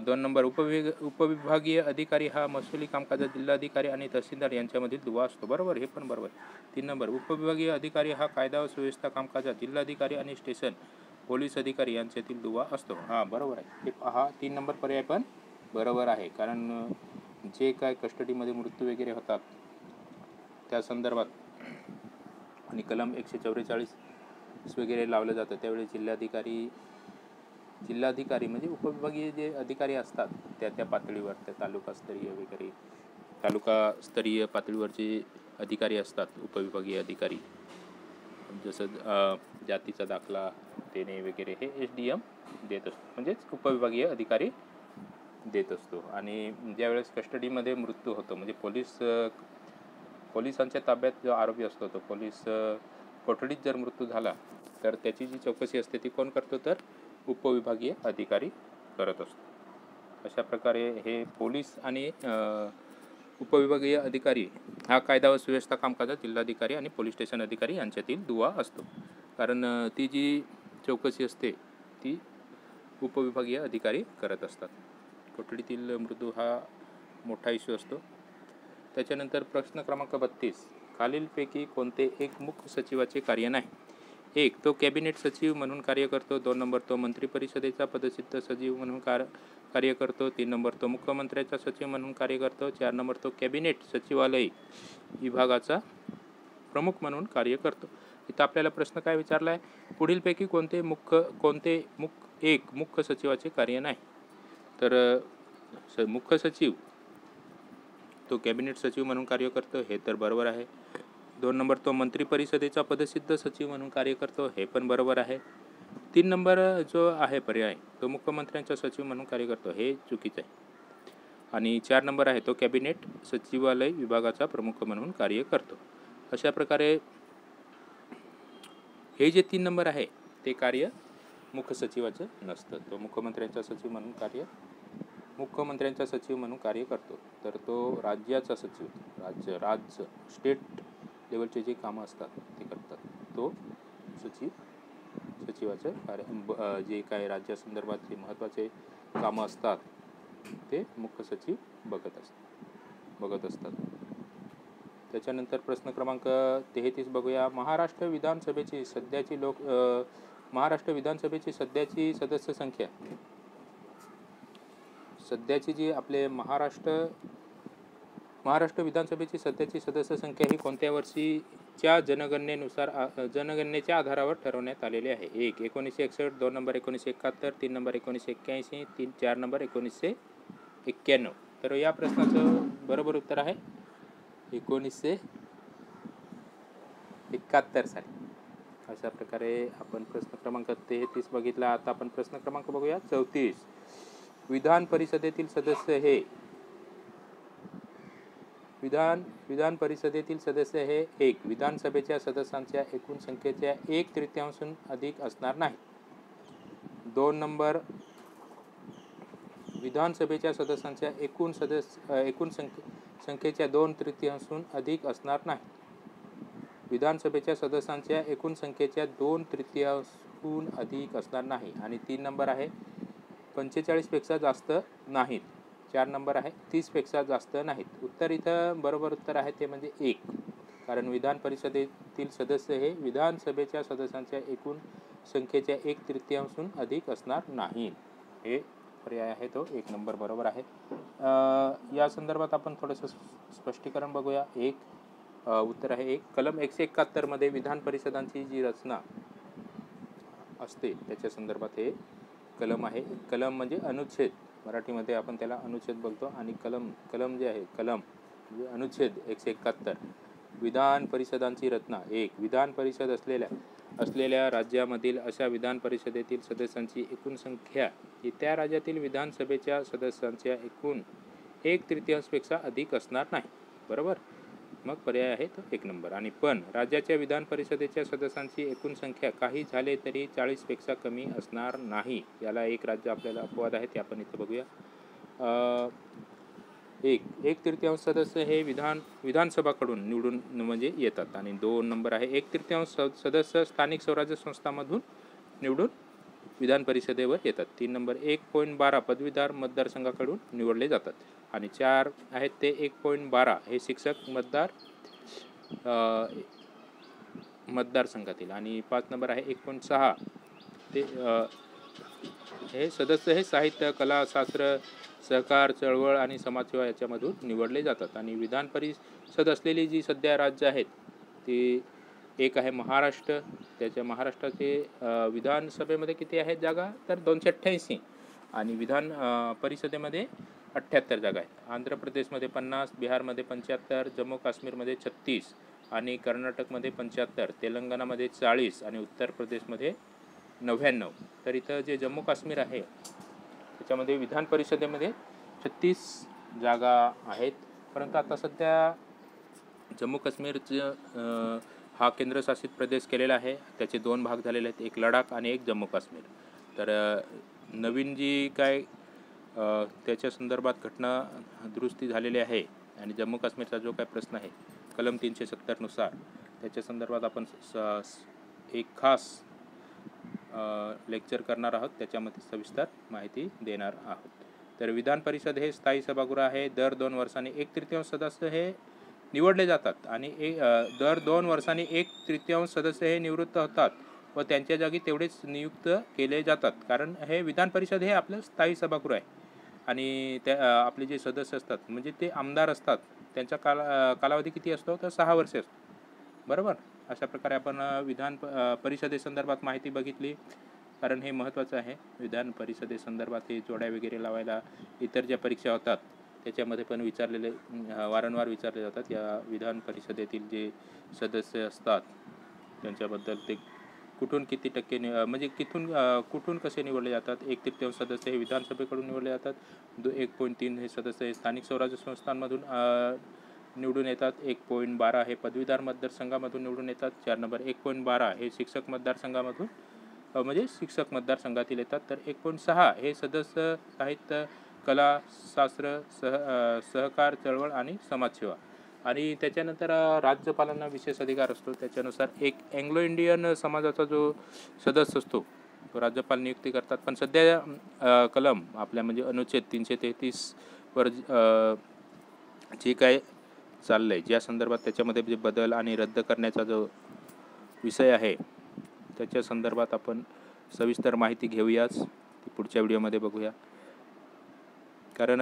दोन नंबर. उपविभाग उपविभागीय अधिकारी हा महसुली कामकाजात जिल्हाधिकारी आणि तहसीलदार यांच्यामधील दुवा असतो. बरोबर? हे पण बरोबर. तीन नंबर. उपविभागीय अधिकारी हा कायदा व सुव्यवस्था कामकाजात जिल्हाधिकारी आणि स्टेशन पोलीस अधिकारी यांच्यातील दुवा असतो. हां बरोबर आहे. ते हा तीन नंबर पर्याय पण बरोबर आहे. कारण जे काय कस्टडीमध्ये मृत्यू वगैरे होतात त्या संदर्भात आणि कलम एकशे चौवेचाळीस वगैरे लावलं जातं. त्यावेळी जिल्हाधिकारी जिल्हाधिकारी म्हणजे उपविभागीय जे अधिकारी असतात त्या त्या पातळीवर त्या तालुकास्तरीय वगैरे तालुकास्तरीय पातळीवरचे अधिकारी असतात उपविभागीय अधिकारी. जसं जातीचा दाखला देणे वगैरे हे एस डी एम देत असतो. म्हणजेच उपविभागीय अधिकारी देत असतो. आणि ज्यावेळेस कस्टडीमध्ये मृत्यू होतो म्हणजे पोलीस पोलिसांच्या ताब्यात जो आरोपी असतो तो पोलीस कोठडीत जर मृत्यू झाला तर त्याची जी चौकशी असते ती कोण करतो तर उपविभागीय अधिकारी करत असतो. अशा प्रकारे हे पोलीस आणि उपविभागीय अधिकारी हा कायदा व सुव्यवस्था कामकाजात जिल्हाधिकारी आणि पोलीस स्टेशन अधिकारी यांच्यातील दुवा असतो. कारण ती जी चौकशी असते ती उपविभागीय अधिकारी करत असतात. कोठडीतील मृत्यू हा मोठा इश्यू असतो. त्याच्यानंतर प्रश्न क्रमांक बत्तीस. खालीलपैकी कोणते एक मुख्य सचिवाचे कार्य नाही? एक तो कॅबिनेट सचिव म्हणून कार्य करतो. दोन नंबर तो मंत्री परिषदेचा पदसिद्ध सचिव म्हणून कार कार्य करतो. तीन नंबर तो मुख्यमंत्र्याचा सचिव म्हणून कार्य करतो. चार नंबर तो कॅबिनेट सचिवालय विभागाचा प्रमुख म्हणून कार्य करतो. इथं आपल्याला प्रश्न काय विचारला आहे पुढीलपैकी कोणते मुख्य कोणते मुख एक मुख्य सचिवाचे कार्य नाही? तर स मुख्य सचिव तो कॅबिनेट सचिव म्हणून कार्य करतो हे तर बरोबर आहे. दोन नंबर तो मंत्री परिषदेचा पदसिद्ध सचिव म्हणून कार्य करतो हे पण बरोबर आहे. तीन नंबर जो आहे पर्याय तो मुख्यमंत्र्यांचा सचिव म्हणून कार्य करतो हे चुकीचं आहे. आणि चार नंबर आहे तो कॅबिनेट सचिवालय विभागाचा प्रमुख म्हणून कार्य करतो. अशा प्रकारे हे जे तीन नंबर आहे ते कार्य मुख्य सचिवाचं नसतं. तो मुख्यमंत्र्यांचा सचिव म्हणून कार्य मुख्यमंत्र्यांचा सचिव म्हणून कार्य करतो. तर तो राज्याचा सचिव राज्य राज्य स्टेट लेवलचे जे कामं असतात ते करतात. तो सचिव सचिवाचं कार्य ब- जे काय राज्यासंदर्भात जे महत्त्वाचे कामं असतात ते मुख्य सचिव बघत असतात बघत असतात. त्याच्यानंतर प्रश्न क्रमांक तेहतीस बघूया. महाराष्ट्र विधानसभेची सध्याची लोक महाराष्ट्र विधानसभेची सध्याची सदस्य संख्या सध्याची जी आपले महाराष्ट्र महाराष्ट्र विधानसभेची सध्याची सदस्य संख्या ही कोणत्या वर्षीच्या जनगणनेनुसार जनगणनेच्या आधारावर ठरवण्यात आलेली आहे? एक एकोणीसशे एकसष्ट दोन नंबर एकोणीसशे एकाहत्तर तीन नंबर एकोणीसशे एक्क्याऐंशी तीन चार नंबर एकोणीसशे एक्क्याण्णव. तर या प्रश्नाचं बरोबर उत्तर आहे एकोणीसशे एकाहत्तर साली. अशा प्रकारे आपण प्रश्न क्रमांक तेहतीस बघितला. आता आपण प्रश्न क्रमांक बघूया चौतीस. विधान परिषदेतील सदस्य हे विधान विधान परिषदेतील सदस्य हे एक विधानसभेच्या सदस्यांच्या एकूण संख्येच्या एक तृतीयांशून अधिक असणार नाही. दोन नंबर विधानसभेच्या सदस्यांच्या एकूण सदस्य एकूण संख्ये संख्येच्या दोन तृतीयांशून अधिक असणार नाही. विधानसभेच्या सदस्यांच्या एकूण संख्येच्या दोन तृतीयांशून अधिक असणार नाही. आणि तीन नंबर आहे पंचेचाळीसपेक्षा जास्त नाहीत. चार नंबर आहे तीसपेक्षा जास्त नाहीत. उत्तर इथं बरोबर उत्तर आहे ते म्हणजे एक. कारण विधान परिषदेतील सदस्य हे विधानसभेच्या सदस्यांच्या एकूण संख्येच्या एक तृतीयांशून अधिक असणार नाही हे पर्याय आहे तो एक नंबर बरोबर आहे. या संदर्भात आपण थोडंसं स्पष्टीकरण बघूया. एक उत्तर आहे एक. कलम एकशे एकाहत्तरमध्ये विधान परिषदांची जी रचना असते त्याच्या संदर्भात हे कलम आहे. कलम म्हणजे अनुच्छेद. मराठीमध्ये आपण त्याला अनुच्छेद बोलतो आणि कलम कलम जे आहे कलम म्हणजे अनुच्छेद एकशे एकाहत्तर. विधान परिषदांची रचना. एक विधान परिषद असलेल्या असलेल्या राज्यामधील अशा विधान परिषदेतील सदस्यांची एकूण संख्या ही त्या राज्यातील विधानसभेच्या सदस्यांच्या एकूण एक तृतीयांशपेक्षा अधिक असणार नाही. बरोबर? मग पर्याय आहेत एक नंबर. आणि पण राज्याच्या विधान परिषदेच्या सदस्यांची एकूण संख्या काही झाले तरी चाळीसपेक्षा कमी असणार नाही. याला एक राज्य आपल्याला अपवाद आहे ते आपण इथं बघूया. एक एक तृतीयांश सदस्य हे विधान विधानसभाकडून निवडून म्हणजे येतात. आणि दोन नंबर आहे एक तृतीयांश सदस्य स्थानिक स्वराज्य संस्थांमधून निवडून विधान परिषदेवर येतात. तीन नंबर एक पॉईंट बारा पदवीधर मतदारसंघाकडून निवडले जातात. आणि चार आहेत ते एक पॉईंट बारा हे शिक्षक मतदार मतदारसंघातील. आणि पाच नंबर आहे एक पॉईंट सहा ते हे सदस्य हे साहित्य कला शास्त्र सहकार चळवळ आणि समाजसेवा याच्यामधून निवडले जातात. आणि विधान परिषद असलेली जी सध्या राज्य आहेत ती एक आहे महाराष्ट्र त्याच्या महाराष्ट्राचे विधानसभेमध्ये किती आहेत जागा? तर दोनशे अठ्ठ्याऐंशी. आणि विधान परिषदेमध्ये अठ्ठ्याहत्तर जागा आहेत. आंध्र प्रदेशमध्ये पन्नास बिहारमध्ये पंच्याहत्तर जम्मू काश्मीरमध्ये छत्तीस आणि कर्नाटकमध्ये पंच्याहत्तर तेलंगणामध्ये चाळीस आणि उत्तर प्रदेशमध्ये नव्याण्णव. तर इथं जे जम्मू काश्मीर आहे त्याच्यामध्ये विधान परिषदेमध्ये छत्तीस जागा आहेत. परंतु आता सध्या जम्मू काश्मीरचं हा केंद्रशासित प्रदेश केलेला आहे. त्याचे दोन भाग झालेले आहेत. एक लडाख आणि एक जम्मू काश्मीर. तर नवीन जी काय त्याच्या संदर्भात घटना दुरुस्ती झालेली आहे आणि जम्मू काश्मीरचा जो काय प्रश्न आहे कलम तीनशे सत्तरनुसार त्याच्या संदर्भात आपण स स- एक खास लेक्चर करणार आहोत. त्याच्यामध्ये सविस्तर माहिती देणार आहोत. तर विधान परिषद हे स्थायी सभागृह आहे. दर दोन वर्षांनी एक तृतीयांश सदस्य हे निवडले जातात. आणि ए दर दोन वर्षांनी एक तृतीयांश सदस्य हे निवृत्त होतात व त्यांच्या जागी तेवढेच नियुक्त केले जातात. कारण हे विधान परिषद हे आपलं स्थायी सभागृह आहे. आणि त्या आपले जे सदस्य असतात म्हणजे ते आमदार असतात त्यांचा काला कालावधी किती असतो? तर सहा वर्षे असतो. बरोबर? अशा प्रकारे आपण विधान प- परिषदेसंदर्भात माहिती बघितली. कारण हे महत्त्वाचं आहे. विधान परिषदेसंदर्भात हे जोड्या वगैरे लावायला इतर ज्या परीक्षा होतात त्याच्यामध्ये पण विचारलेले वारंवार विचारले जातात. या विधान परिषदेतील जे सदस्य असतात त्यांच्याबद्दल ते कुठून किती टक्के नि म्हणजे किथून कुठून कसे निवडले जातात? एक तृतीयांश सदस्य हे विधानसभेकडून निवडले जातात. दो एक पॉईंट तीन हे सदस्य हे स्थानिक स्वराज्य संस्थांमधून निवडून येतात. एक पॉईंट बारा हे पदवीधर मतदारसंघामधून निवडून येतात. चार नंबर एक पॉईंट बारा हे शिक्षक मतदारसंघामधून म्हणजे शिक्षक मतदारसंघातील येतात. तर एक पॉईंट सहा हे सदस्य साहित्य कला शास्त्र सह सहकार चळवळ आणि समाजसेवा. आणि त्याच्यानंतर राज्यपालांना विशेष अधिकार असतो. त्याच्यानुसार एक अँग्लो इंडियन समाजाचा जो सदस्य असतो तो राज्यपाल नियुक्ती करतात. पण सध्या कलम आपल्या म्हणजे अनुच्छेद तीनशे तेहतीसवर जे काय चाललं आहे ज्या संदर्भात त्याच्यामध्ये जे बदल आणि रद्द करण्याचा जो विषय आहे त्याच्या संदर्भात आपण सविस्तर माहिती घेऊयाच. ती पुढच्या व्हिडिओमध्ये बघूया. कारण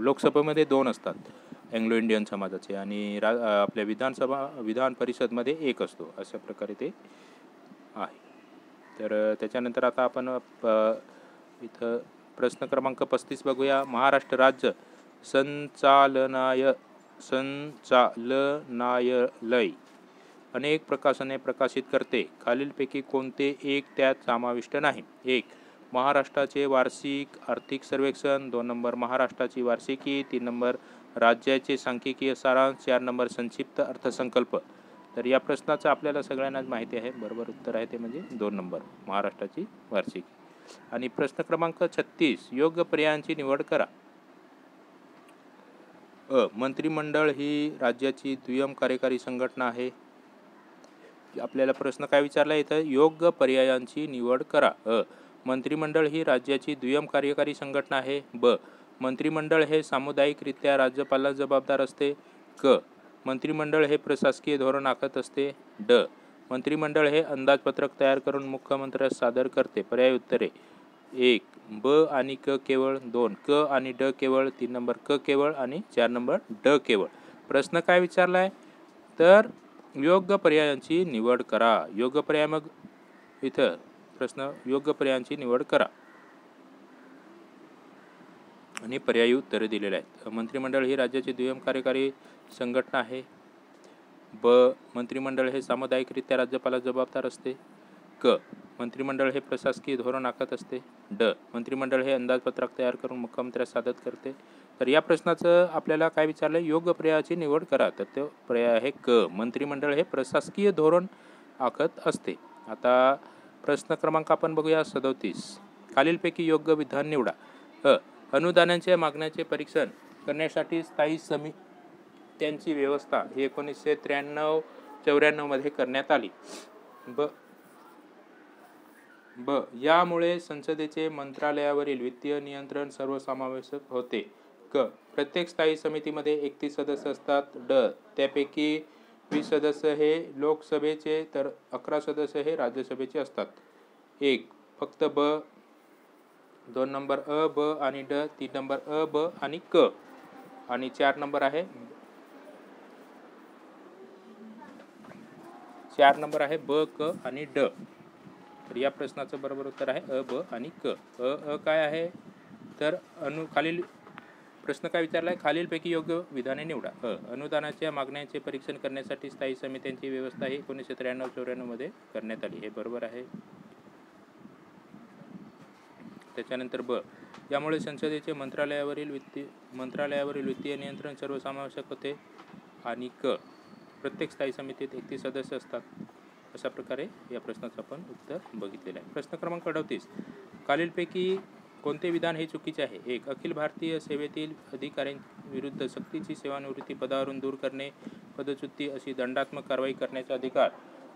लोकसभेमध्ये दोन असतात. अँग्लो इंडियन समाजाचे आणि रा आपल्या विधानसभा विधान परिषदमध्ये एक असतो. अशा प्रकारे ते आहे. तर त्याच्यानंतर आता आपण प- इथं प्रश्न क्रमांक पस्तीस बघूया. महाराष्ट्र राज्य संचालनाय संचालनालय. अनेक प्रकाशने प्रकाशित करते. खालीलपैकी कोणते एक त्यात समाविष्ट नाही? एक महाराष्ट्राचे वार्षिक आर्थिक सर्वेक्षण दोन नंबर महाराष्ट्राची वार्षिकी तीन नंबर राज्याचे सांख्यिकीय सारांश चार नंबर संक्षिप्त अर्थसंकल्प. तर या प्रश्नाचं आपल्याला सगळ्यांनाच माहिती आहे. बरोबर उत्तर आहे ते म्हणजे दोन नंबर महाराष्ट्राची वार्षिकी. आणि प्रश्न क्रमांक छत्तीस योग्य पर्यायांची निवड करा. अ मंत्रिमंडळ ही राज्याची दुय्यम कार्यकारी संघटना आहे. आपल्याला प्रश्न काय विचारला इथं? योग्य पर्यायांची निवड करा. अ मंत्रिमंडळ ही राज्याची दुय्यम कार्यकारी संघटना आहे. ब. मंत्रिमंडळ हे सामुदायिकरित्या राज्यपालाला जबाबदार असते. क. मंत्रिमंडळ हे प्रशासकीय धोरण आखत असते. ड. मंत्रिमंडळ हे अंदाजपत्रक तयार करून मुख्यमंत्र्यास सादर करते. पर्याय उत्तरे. एक. ब आणि क केवळ दोन. क आणि ड केवळ तीन नंबर. क केवळ आणि चार नंबर. ड केवळ. प्रश्न काय विचारला आहे तर योग्य पर्यायांची निवड करा. योग्य पर्याय मग इथं प्रश्न योग्य पर्यायांची निवड करा. आणि पर्यायी उत्तरे दिलेले आहेत. मंत्रिमंडळ ही राज्याची दुय्यम कार्यकारी संघटना आहे. ब मंत्रिमंडळ हे सामुदायिकरित्या राज्यपाला जबाबदार असते. क मंत्रिमंडळ हे प्रशासकीय धोरण आखत असते. ड मंत्रिमंडळ हे अंदाजपत्रक तयार करून मुख्यमंत्र्यास सादर करते. तर या प्रश्नाचं आपल्याला काय विचारलं? योग्य पर्यायाची निवड करा. तर तो पर्याय आहे क मंत्रिमंडळ हे प्रशासकीय धोरण आखत असते. आता प्रश्न क्रमांक आपण बघूया सदोतीस. खालीलपैकी योग्य विधान निवडा. अ. अनुदानांच्या मागण्याचे परीक्षण करण्यासाठी स्थायी समी त्यांची व्यवस्था ही एकोणीसशे त्र्याण्णव चौऱ्याण्णवमध्ये करण्यात आली. ब. ब. यामुळे संसदेचे मंत्रालयावरील वित्तीय नियंत्रण सर्वसमावेशक होते. क. प्रत्येक स्थायी समितीमध्ये एकतीस सदस्य असतात. ड. त्यापैकी वीस सदस्य हे लोकसभेचे तर अकरा सदस्य हे राज्यसभेचे असतात. एक फक्त ब दोन नंबर अ ब आणि ड तीन नंबर अ ब आणि क. आणि चार नंबर आहे चार नंबर आहे ब क आणि ड. तर या प्रश्नाचं बरोबर उत्तर आहे अ ब आणि क. अ अ काय आहे? तर अनु खालील प्रश्न काय विचारला आहे खालीलपैकी योग्य विधाने निवडा. अ अनुदानाच्या मागण्यांचे परीक्षण करण्यासाठी स्थायी समित्यांची व्यवस्था ही एकोणीसशे त्र्याण्णव चौऱ्याण्णवमध्ये करण्यात आली. हे बरोबर आहे. त्याच्यानंतर ब यामुळे संसदेचे मंत्रालयावरील वित्तीय मंत्रालयावरील वित्तीय नियंत्रण सर्वसमावेशक होते आणि क प्रत्येक स्थायी समितीत एकतीस सदस्य असतात. अशा प्रकारे या प्रश्नाचं आपण उत्तर बघितलेलं आहे. प्रश्न क्रमांक अडतीस. खालीलपैकी कोणते विधान हे चुकीचे आहे? एक अखिल भारतीय सेवेतील अधिकाऱ्यांविरुद्ध सक्तीची सेवानिवृत्ती पदावरून दूर करणे पदच्युती अशी दंडात्मक कारवाई करण्याचा अधिकार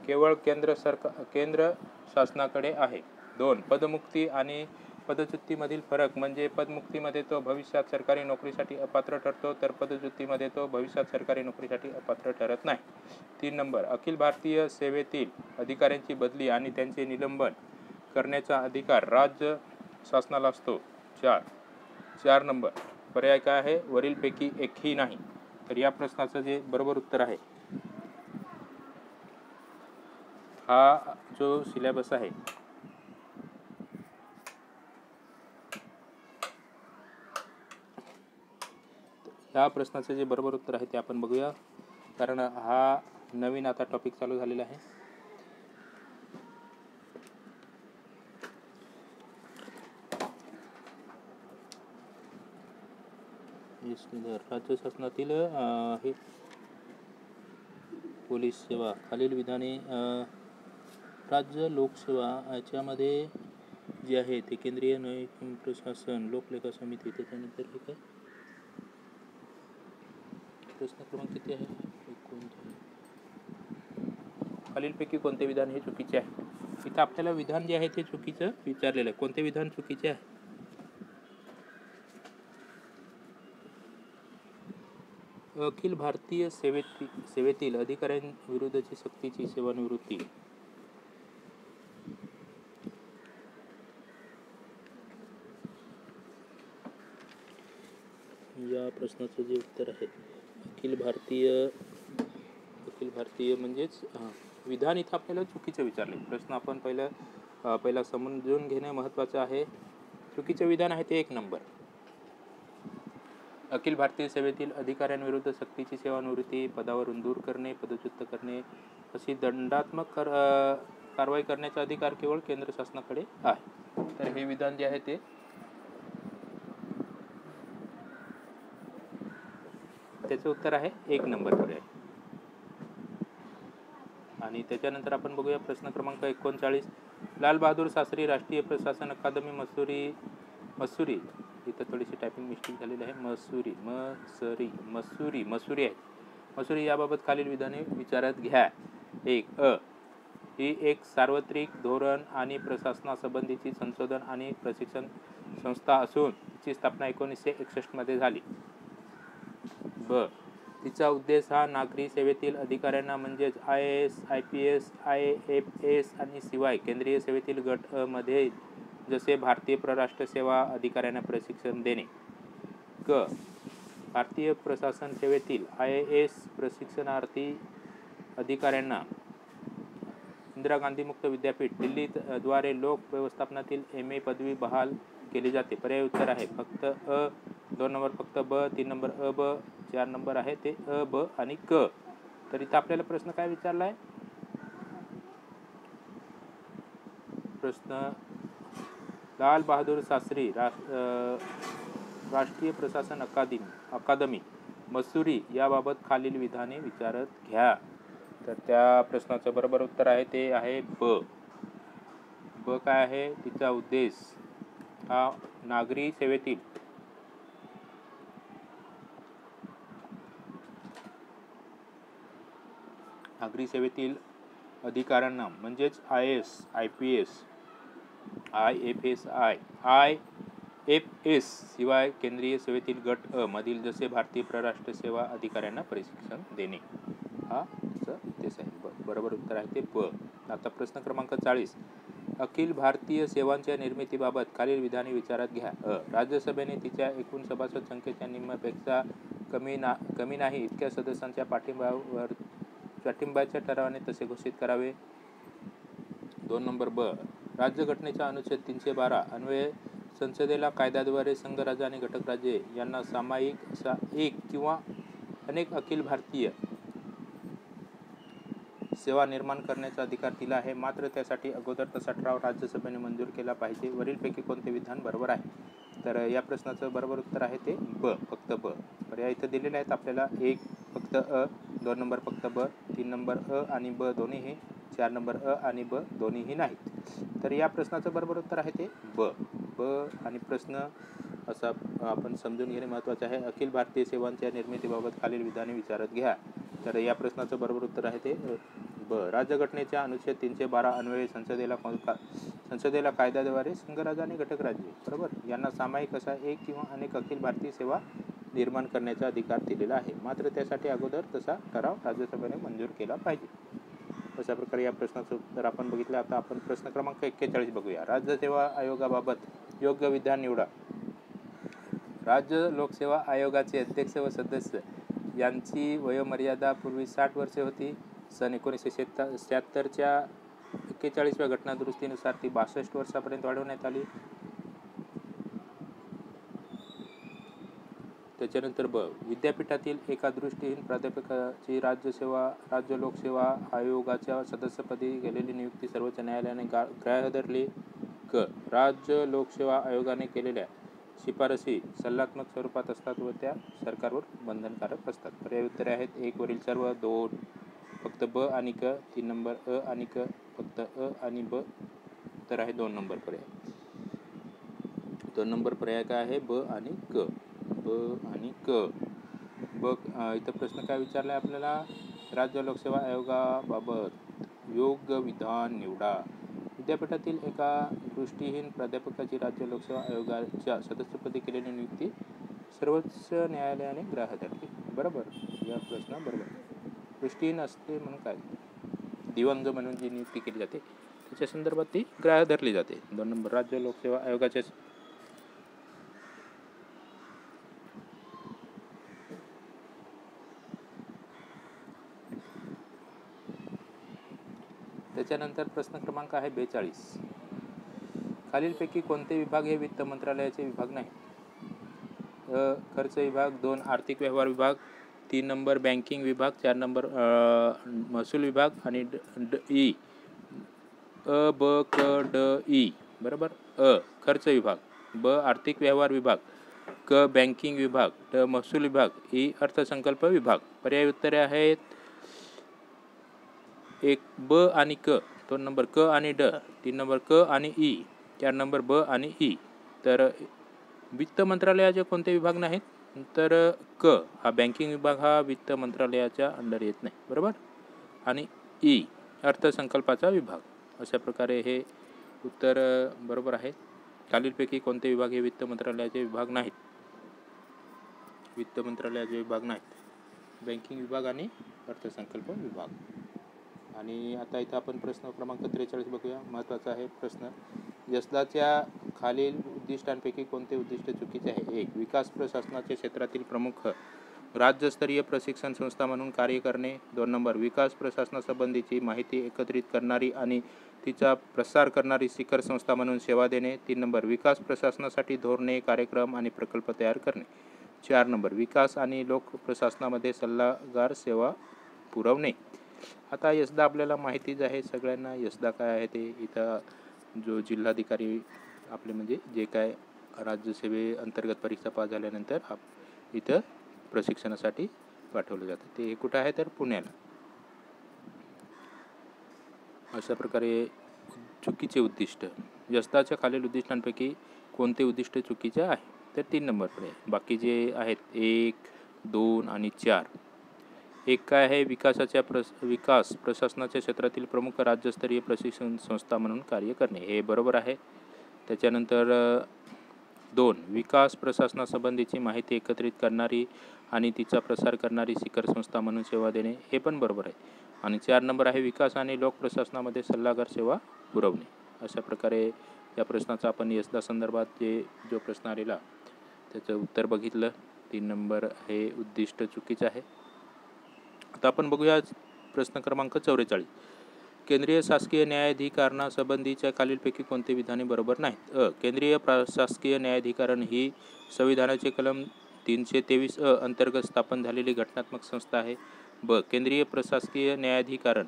केवळ केंद्र सरकार केंद्र शासनाकडे आहे. दोन पदमुक्ती आणि पदच्युतीमधील फरक म्हणजे पदमुक्तीमध्ये तो भविष्यात सरकारी नोकरीसाठी अपात्र ठरतो तर पदच्युतीमध्ये तो भविष्यात सरकारी नोकरीसाठी अपात्र ठरत नाही. तीन नंबर अखिल भारतीय सेवेतील अधिकाऱ्यांची बदली आणि त्यांचे निलंबन करण्याचा अधिकार राज्य शासनाला असतो. चार. चार नंबर. पर्याय काय आहे? वरीलपैकी एकही नाही. तर या प्रश्नाचं जे बरोबर उत्तर आहे हा जो सिलेबस आहे या प्रश्नाचं जे बरोबर उत्तर आहे ते आपण बघूया. कारण हा नवीन आता टॉपिक चालू झालेला आहे. इसमें राज्य शासनातील हे पोलीस सेवा खालील विधाने राज्य लोकसेवा याच्यामध्ये जे आहे ते केंद्रीय न्यायिक प्रशासन लोकलेखा समिती त्याच्यानंतर हे काय? प्रश्न क्रमांक किती आहे? कोणते खालीलपैकी कोणते विधान हे चुकीचे आहे? इथं आपल्याला विधान जे आहे ते चुकीचं विचारलेलं आहे. कोणते विधान चुकीचे आहे? अखिल भारतीय सेवेत सेवेतील अधिकाऱ्यांविरुद्धची सक्तीची सेवानिवृत्ती. या प्रश्नाचं जे उत्तर आहे अखिल भारतीय अखिल भारतीय म्हणजेच विधान इथं आपल्याला चुकीचं विचारले प्रश्न आपण पहिलं पहिला समजून घेणे महत्त्वाचं आहे. चुकीचं विधान आहे ते एक नंबर. अखिल भारतीय सेवेतील अधिकाऱ्यांविरुद्ध सक्तीची सेवानिवृत्ती पदावरून दूर करणे पदच्युत करणे अशी दंडात्मक कर कारवाई करण्याचा अधिकार केवळ केंद्र शासनाकडे आहे. तर हे विधान जे आहे ते त्याचं उत्तर आहे एक नंबर पर्याय. आणि त्याच्यानंतर आपण बघूया प्रश्न क्रमांक एकोणचाळीस. लाल बहादूर शास्त्री राष्ट्रीय प्रशासन अकादमी मसुरी मसुरी इथं थोडीशी टायपिंग मिस्टेक झालेली आहे. मसुरी मसरी मसुरी मसुरी आहे मसुरी याबाबत खालील विधाने विचारात घ्या. एक अ. ही एक सार्वत्रिक धोरण आणि प्रशासनासंबंधीची संशोधन आणि प्रशिक्षण संस्था असून तिची स्थापना एकोणीसशे एकसष्टमध्ये झाली. ब. तिचा उद्देश हा नागरी सेवेतील अधिकाऱ्यांना म्हणजेच I A S I P S I F S आणि शिवाय केंद्रीय सेवेतील गट अ मध्ये जसे भारतीय परराष्ट्र सेवा अधिकाऱ्यांना प्रशिक्षण देणे. क. भारतीय प्रशासन सेवेतील आय ए एस प्रशिक्षणार्थी अधिकाऱ्यांना इंदिरा गांधी मुक्त विद्यापीठ दिल्लीत द्वारे लोक व्यवस्थापनातील एम ए पदवी बहाल केली जाते. पर्याय उत्तर आहे. फक्त अ दोन नंबर फक्त ब तीन नंबर अ ब चार नंबर आहे ते अ ब आणि क. तर इथं आपल्याला प्रश्न काय विचारला आहे प्रश्न लाल बहादूर शास्त्री रा राष्ट्रीय प्रशासन अकादमी अकादमी मसुरी याबाबत खालील विधाने विचारत घ्या. तर त्या प्रश्नाचं बरोबर उत्तर आहे ते आहे ब. ब काय आहे? तिचा उद्देश हा नागरी सेवेतील नागरी सेवेतील अधिकाऱ्यांना म्हणजेच I S I P S I F S I. I F S शिवाय केंद्रीय सेवेतील गट अ मधील जसे भारतीय परराष्ट्र सेवा अधिकाऱ्यांना प्रशिक्षण देणे. हा तेच आहे. ब बरोबर उत्तर आहे ते ब. आता प्रश्न क्रमांक चाळीस. अखिल भारतीय सेवांच्या निर्मितीबाबत खालील विधाने विचारात घ्या. अ. राज्यसभेने तिच्या एकूण सभासद संख्येच्या निम्म्यापेक्षा कमी ना कमी नाही इतक्या सदस्यांच्या पाठिंबावर पाठिंबाच्या ठरावाने तसे घोषित करावे. दोन नंबर ब. राज्यघटनेच्या अनुच्छेद तीनशे बारा अन्वये संसदेला कायद्याद्वारे संघराज्य आणि घटक राज्ये यांना सामायिक असा एक किंवा अनेक अखिल भारतीय सेवा निर्माण करण्याचा अधिकार दिला आहे. मात्र त्यासाठी अगोदर तसा ठराव राज्यसभेने मंजूर केला पाहिजे. वरीलपैकी कोणते विधान बरोबर आहे? तर या प्रश्नाचं बरोबर उत्तर आहे ते ब फक्त ब. पर्याय इथं दिलेले आहेत आपल्याला एक फक्त अ दोन नंबर फक्त ब तीन नंबर अ आणि ब दोन्हीही चार नंबर अ आणि ब दोन्हीही नाहीत. तर या प्रश्नाचं बरोबर उत्तर आहे ते ब. ब आणि प्रश्न असा आपण समजून घेणे महत्त्वाचे आहे. अखिल भारतीय सेवांच्या निर्मितीबाबत खालील विधाने विचारत घ्या. तर या प्रश्नाचं बरोबर उत्तर आहे ते ब. राज्यघटनेच्या अनुच्छेद तीनशे बारा अन्वये संसदेला संसदेला कायद्याद्वारे संघराज्य आणि घटक राज्य बरोबर? यांना सामायिक असा एक किंवा अनेक अखिल भारतीय सेवा निर्माण करण्याचा अधिकार दिलेला आहे. मात्र त्यासाठी अगोदर तसा ठराव राज्यसभेने मंजूर केला पाहिजे. अशा प्रकारे या प्रश्नाचं उत्तर आपण बघितलं. आता आपण प्रश्न क्रमांक एक्केचाळीस बघूया. राज्य सेवा आयोगाबाबत योग्य विधान निवडा. राज्य लोकसेवा आयोगाचे अध्यक्ष व सदस्य यांची वयोमर्यादा पूर्वी साठ वर्षे होती. सन एकोणीसशे शेहत्तर शहात्तरच्या एक्केचाळीसव्या घटनादुरुस्तीनुसार ती बासष्ट वर्षापर्यंत वाढवण्यात आली. त्याच्यानंतर ब विद्यापीठातील एका दृष्टीहीन प्राध्यापकाची राज्यसेवा राज्य लोकसेवा आयोगाच्या सदस्यपदी केलेली नियुक्ती सर्वोच्च न्यायालयाने गा ग्राह्य धरली क राज्य लोकसेवा आयोगाने केलेल्या शिफारसी सल्लात्मक स्वरूपात असतात व त्या सरकारवर बंधनकारक असतात. पर्याय उत्तरे आहेत. एक वरील सर्व दोन फक्त ब आणि क तीन नंबर अ आणि क फक्त अ आणि ब तर आहे दोन नंबर पर्याय. दोन नंबर पर्याय काय आहे? ब आणि क. ब आणि क. बघ इथं प्रश्न काय विचारला आहे आपल्याला? राज्य लोकसेवा आयोगाबाबत योग्य विधान निवडा. विद्यापीठातील एका दृष्टीहीन प्राध्यापकाची राज्य लोकसेवा आयोगाच्या सदस्यपदी केलेली नियुक्ती सर्वोच्च न्यायालयाने ग्राह्य धरली बरोबर? या प्रश्न बरोबर. दृष्टीहीन असते म्हणून काय? दिवंग म्हणून जी नियुक्ती केली जाते त्याच्या संदर्भात ती ग्राह्य धरली जाते. दोन नंबर राज्य लोकसेवा आयोगाच्या त्याच्यानंतर प्रश्न क्रमांक आहे बेचाळीस. खालीलपैकी कोणते विभाग हे वित्त मंत्रालयाचे विभाग नाही अ खर्च विभाग दोन आर्थिक व्यवहार विभाग तीन नंबर बँकिंग विभाग चार नंबर महसूल विभाग आणि ड ड ई. अ ब क ड ई. बरोबर? अ खर्च विभाग. ब आर्थिक व्यवहार विभाग. क बँकिंग विभाग. ड महसूल विभाग. ई अर्थसंकल्प विभाग. पर्याय उत्तरे आहेत. एक ब आणि क. दोन नंबर क आणि ड. तीन नंबर क आणि ई. चार नंबर ब आणि ई. तर वित्त मंत्रालयाचे कोणते विभाग नाहीत? तर क. हा बँकिंग विभाग हा वित्त मंत्रालयाच्या अंडर येत नाही. बरोबर? आणि ई. अर्थसंकल्पाचा विभाग. अशा प्रकारे हे उत्तर बरोबर आहे. खालीलपैकी कोणते विभाग हे वित्त मंत्रालयाचे विभाग नाहीत? वित्त मंत्रालयाचे विभाग नाहीत. बँकिंग विभाग आणि अर्थसंकल्प विभाग. आणि आता इथं आपण प्रश्न क्रमांक त्रेचाळीस बघूया. महत्त्वाचा आहे प्रश्न. यसलाच्या खालील उद्दिष्टांपैकी कोणते उद्दिष्ट चुकीचे आहे? एक विकास प्रशासनाच्या क्षेत्रातील प्रमुख राज्यस्तरीय प्रशिक्षण संस्था म्हणून कार्य करणे. दोन नंबर विकास प्रशासनासंबंधीची माहिती एकत्रित करणारी आणि तिचा प्रसार करणारी शिखर संस्था म्हणून सेवा देणे. तीन नंबर विकास प्रशासनासाठी धोरणे कार्यक्रम आणि प्रकल्प तयार करणे. चार नंबर विकास आणि लोक प्रशासनामध्ये सल्लागार सेवा पुरवणे. आता यसदा आपल्याला माहितीच आहे सगळ्यांना. यसदा काय आहे ते इथं जो जिल्हाधिकारी आपले म्हणजे जे काय राज्यसेवे अंतर्गत परीक्षा पास झाल्यानंतर आप इथं प्रशिक्षणासाठी पाठवलं जातं. ते कुठं आहे तर पुण्याला. अशा प्रकारे चुकीचे उद्दिष्ट. यस्ताच्या खालील उद्दिष्टांपैकी कोणते उद्दिष्ट चुकीचे आहे? तर तीन नंबरकडे बाकी जे आहेत एक दोन आणि चार. एक काय आहे विकासाच्या प्रस विकास प्रशासनाच्या क्षेत्रातील प्रमुख राज्यस्तरीय प्रशिक्षण संस्था म्हणून कार्य करणे. हे बरोबर आहे. त्याच्यानंतर दोन विकास प्रशासनासंबंधीची माहिती एकत्रित करणारी आणि तिचा प्रसार करणारी शिखर संस्था म्हणून सेवा देणे हे पण बरोबर आहे. आणि चार नंबर आहे विकास आणि लोक प्रशासनामध्ये सल्लागार सेवा पुरवणे. अशा प्रकारे या प्रश्नाचा आपण यसदा संदर्भात जे जो प्रश्न आलेला त्याचं उत्तर बघितलं. तीन नंबर हे उद्दिष्ट चुकीचं आहे. आता आपण बघूया प्रश्न क्रमांक चौवेचाळीस. केंद्रीय शासकीय न्यायाधिकरणासंबंधीच्या खालीलपैकी कोणते विधाने बरोबर नाहीत? अ. केंद्रीय प्रशासकीय न्यायाधिकरण ही संविधानाचे कलम तीनशे तेवीस अ अंतर्गत स्थापन झालेली घटनात्मक संस्था आहे. ब. केंद्रीय प्रशासकीय न्यायाधिकरण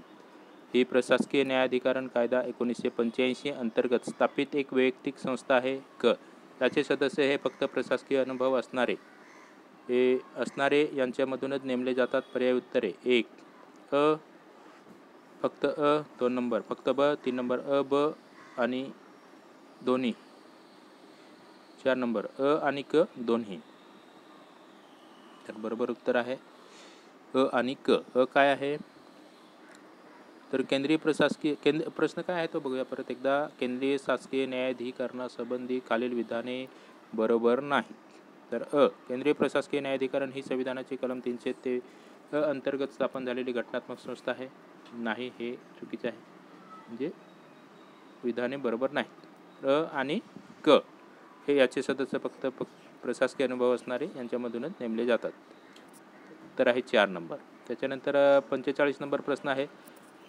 ही प्रशासकीय न्यायाधिकरण कायदा एकोणीसशे पंच्याऐंशी अंतर्गत स्थापित एक वैयक्तिक संस्था आहे. क. त्याचे सदस्य हे फक्त प्रशासकीय अनुभव असणारे हे असणारे यांच्यामधूनच नेमले जातात पर्याय उत्तरे. एक अ फक्त अ दोन नंबर. फक्त ब तीन नंबर. अ ब आणि दोन्ही. चार नंबर. अ आणि क दोन्ही. तर बरोबर उत्तर आहे. अ आणि क. अ काय आहे? तर केंद्रीय प्रशासकीय केंद्र प्रश्न काय आहे तो बघूया परत एकदा. केंद्रीय शासकीय न्यायाधिकरणासंबंधी खालील विधाने बरोबर नाही. तर अ केंद्रीय प्रशासकीय न्यायाधिकरण ही संविधानाची कलम तीनशे ते अ अंतर्गत स्थापन झालेली घटनात्मक संस्था आहे. नाही हे चुकीचे आहे. म्हणजे विधाने बरोबर नाहीत. अ आणि क हे याचे सदस्य फक्त प्रशासकीय अनुभव असणारे यांच्यामधूनच नेमले जातात. तर आहे चार नंबर. त्याच्यानंतर पंचेचाळीस नंबर प्रश्न आहे.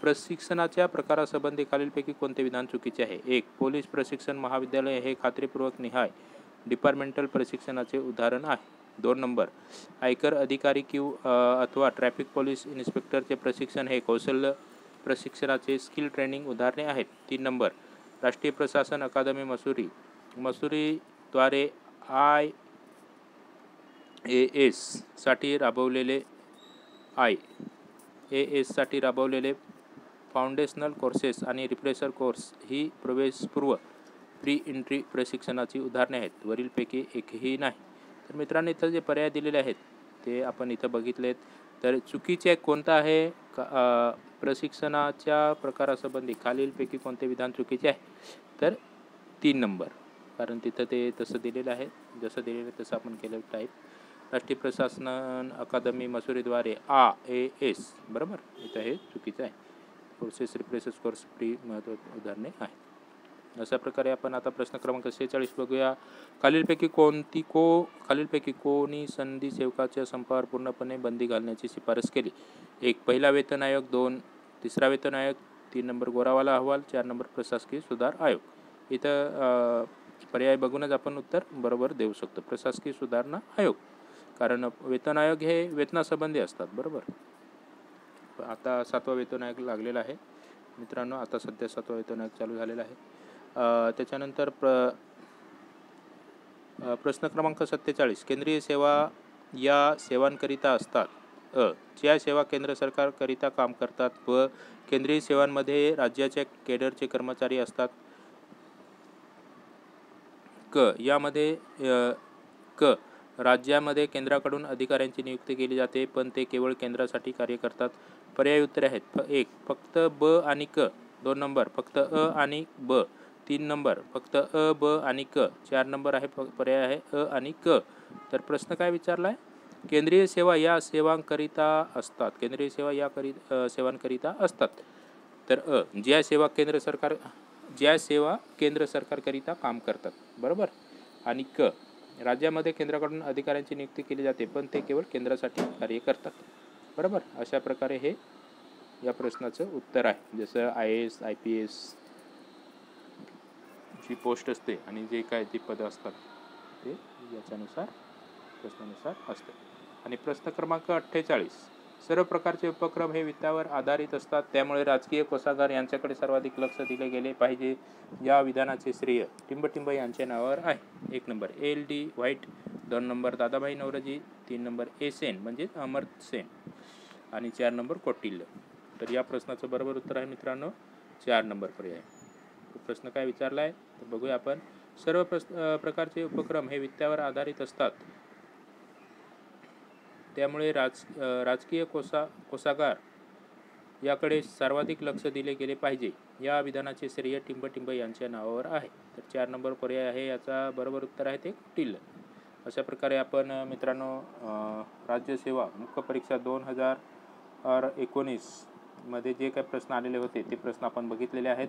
प्रशिक्षणाच्या प्रकारासंबंधी खालीलपैकी कोणते विधान चुकीचे आहे? एक पोलीस प्रशिक्षण महाविद्यालय हे खात्रीपूर्वक निहाय. डिपार्टमेंटल प्रशिक्षणाचे उदाहरण आहे. दोन नंबर. आयकर अधिकारी किंवा अथवा ट्रॅफिक पोलीस इन्स्पेक्टरचे प्रशिक्षण हे कौशल्य प्रशिक्षणाचे स्किल ट्रेनिंग उदाहरणे आहेत. तीन नंबर. राष्ट्रीय प्रशासन अकादमी मसुरी. मसुरीद्वारे आय ए एससाठी राबवलेले आय. ए एससाठी राबवलेले फाउंडेशनल कोर्सेस आणि रिप्रेशर कोर्स ही प्रवेशपूर्व प्री एंट्री प्रशिक्षणाची उदाहरणे आहेत. वरीलपैकी एकही नाही. तर मित्रांनो इथं जे पर्याय दिलेले आहेत ते आपण इथं बघितलेत. तर चुकीचे कोणतं आहे? का प्रशिक्षणाच्या प्रकारासंबंधी खालीलपैकी कोणते विधान चुकीचे आहे? तर तीन नंबर. कारण तिथं ते तसं दिलेलं आहे. जसं दिलेलं आहे तसं आपण केलं टाईप राष्ट्रीय प्रशासन अकादमी मसुरीद्वारे आ ए एस बरोबर? इथं हे चुकीचं आहे. कोर्सेस रिप्लेसेस कोर्स प्री महत्त्व उदाहरणे आहे अशा प्रकारे आपण आता प्रश्न क्रमांक शेहेचाळीस बघूया. खालीलपैकी कोणती को खालीलपैकी कोणी संधी सेवकाच्या संपावर पूर्णपणे बंदी घालण्याची शिफारस केली? एक पहिला वेतन आयोग. दोन तिसरा वेतन आयोग. तीन नंबर गोरावाला अहवाल. चार नंबर प्रशासकीय सुधार आयोग. इथं पर्याय बघूनच आपण उत्तर बरोबर देऊ शकतो. प्रशासकीय सुधारणा आयोग. कारण वेतन आयोग हे वेतनासंबंधी असतात बरोबर? आता सातवा वेतन आयोग लागलेला आहे. मित्रांनो आता सध्या सातवा वेतन आयोग चालू झालेला आहे. त्याच्यानंतर प्र प्रश्न क्रमांक सत्तेचाळीस. केंद्रीय सेवा या सेवांकरिता असतात. अ ज्या सेवा केंद्र सरकारकरिता काम करतात व केंद्रीय सेवांमध्ये राज्याच्या केडरचे कर्मचारी असतात. क यामध्ये क राज्यामध्ये केंद्राकडून अधिकाऱ्यांची नियुक्ती केली जाते पण ते केवळ केंद्रासाठी कार्य करतात. पर्याय उत्तरे आहेत. फ एक फक्त ब आणि क दोन नंबर फक्त अ आणि ब. तीन नंबर. फक्त अ ब आणि क. चार नंबर आहे फ पर्याय आहे अ आणि क. तर प्रश्न काय विचारला आहे केंद्रीय सेवा या सेवांकरिता असतात. केंद्रीय सेवा या करी सेवांकरिता असतात. तर अ ज्या सेवा केंद्र सरकार ज्या सेवा केंद्र सरकारकरिता काम करतात. बरोबर? आणि क. राज्यामध्ये केंद्राकडून अधिकाऱ्यांची नियुक्ती केली जाते पण ते केवळ केंद्रासाठी कार्य करतात. बरोबर? अशा प्रकारे हे या प्रश्नाचं उत्तर आहे. जसं I S I P S G post असते आणि जे काय जी पदं असतात ते याच्यानुसार प्रश्नानुसार असते. आणि प्रश्न क्रमांक अठ्ठेचाळीस सर्व प्रकारचे उपक्रम हे वित्तावर आधारित असतात. त्यामुळे राजकीय कोषागार यांच्याकडे सर्वाधिक लक्ष दिले गेले पाहिजे. या विधानाचे श्रेय टिंबटिंब यांच्या नावावर आहे. एक नंबर एल डी व्हाईट दोन नंबर दादाभाई नवरजी तीन नंबर ए सेन म्हणजेच अमर सेन आणि चार नंबर कौटिल्य तर या प्रश्नाचं बरोबर उत्तर आहे मित्रांनो चार नंबर पर्याय. प्रश्न काय विचारला आहे तर बघूया आपण. सर्व प्रश्न प्रकारचे उपक्रम हे वित्तावर आधारित असतात. त्यामुळे राज राजकीय कोसा कोसागार याकडे सर्वाधिक लक्ष दिले गेले पाहिजे. या विधानाचे श्रेय टिंबटिंब यांच्या नावावर आहे. तर चार नंबर पर्याय आहे याचा बरोबर उत्तर आहे ते टिल्ल अशा प्रकारे आपण मित्रांनो राज्यसेवा मुख्य परीक्षा दोन हजार एकोणीसमध्ये जे काही प्रश्न आलेले होते ते प्रश्न आपण बघितलेले आहेत.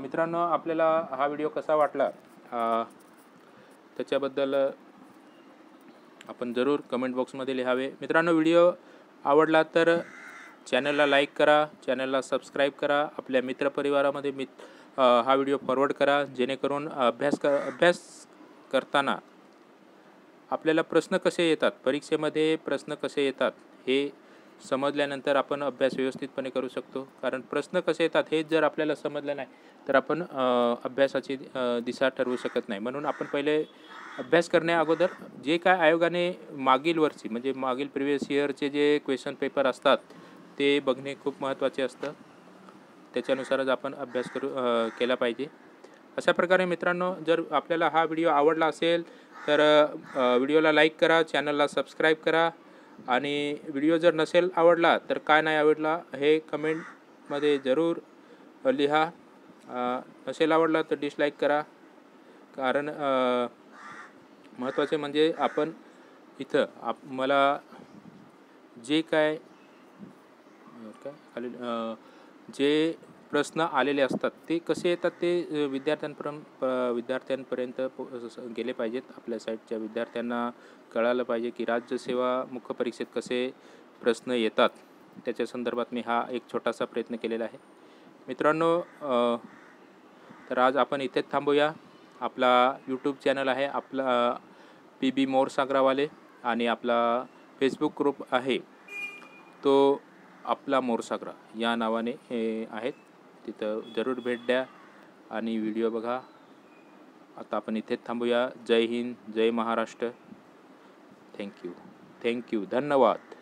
मित्रांनो आपल्याला हा व्हिडिओ कसा वाटला? त्याच्याबद्दल आपण जरूर कमेंट बॉक्समध्ये लिहावे. मित्रांनो व्हिडिओ आवडला तर चॅनलला लाईक करा चॅनलला सबस्क्राईब करा आपल्या मित्रपरिवारामध्ये मित हा व्हिडिओ फॉरवर्ड करा जेणेकरून अभ्यास क अभ्यास करताना आपल्याला प्रश्न कसे येतात परीक्षेमध्ये प्रश्न कसे येतात हे समजल्यानंतर आपण अभ्यास व्यवस्थितपणे करू शकतो. कारण प्रश्न कसे येतात हेच जर आपल्याला समजलं नाही तर आपण अभ्यासाची दिशा ठरवू शकत नाही. म्हणून आपण पहिले अभ्यास करण्या अगोदर जे काय आयोगाने मागील वर्षी म्हणजे मागील प्रिव्हियस इयरचे जे क्वेश्चन पेपर असतात ते बघणे खूप महत्त्वाचे असतं. त्याच्यानुसारच आपण अभ्यास करू केला पाहिजे. अशा प्रकारे मित्रांनो जर आपल्याला हा व्हिडिओ आवडला असेल तर व्हिडिओला लाईक करा चॅनलला सबस्क्राईब करा. आणि व्हिडिओ जर नसेल आवडला तर काय नाही आवडला हे कमेंटमध्ये जरूर लिहा. नसेल आवडला तर डिसलाईक करा. कारण महत्त्वाचे म्हणजे आपण इथं आप मला जे काय काय जे प्रश्न आलेले असतात ते कसे येतात ते विद्यार्थ्यांपर्यंत प- विद्यार्थ्यांपर्यंत पो- स- गेले पाहिजेत. आपल्या साईडच्या विद्यार्थ्यांना कळालं पाहिजे की राज्यसेवा मुख्य परीक्षेत कसे प्रश्न येतात त्याच्या संदर्भात मी हा एक छोटासा प्रयत्न केलेला आहे. मित्रांनो तर आज आपण इथेच थांबूया. आपला यूट्यूब चॅनल आहे आपला पी बी मोर सागरावाले आणि आपला फेसबुक ग्रुप आहे तो आपला मोरसागरा या नावाने हे आहेत. तिथं जरूर भेट द्या आणि व्हिडिओ बघा. आता आपण इथेच थांबूया. Jai Hind Jai Maharashtra. Thank you thank you धन्यवाद.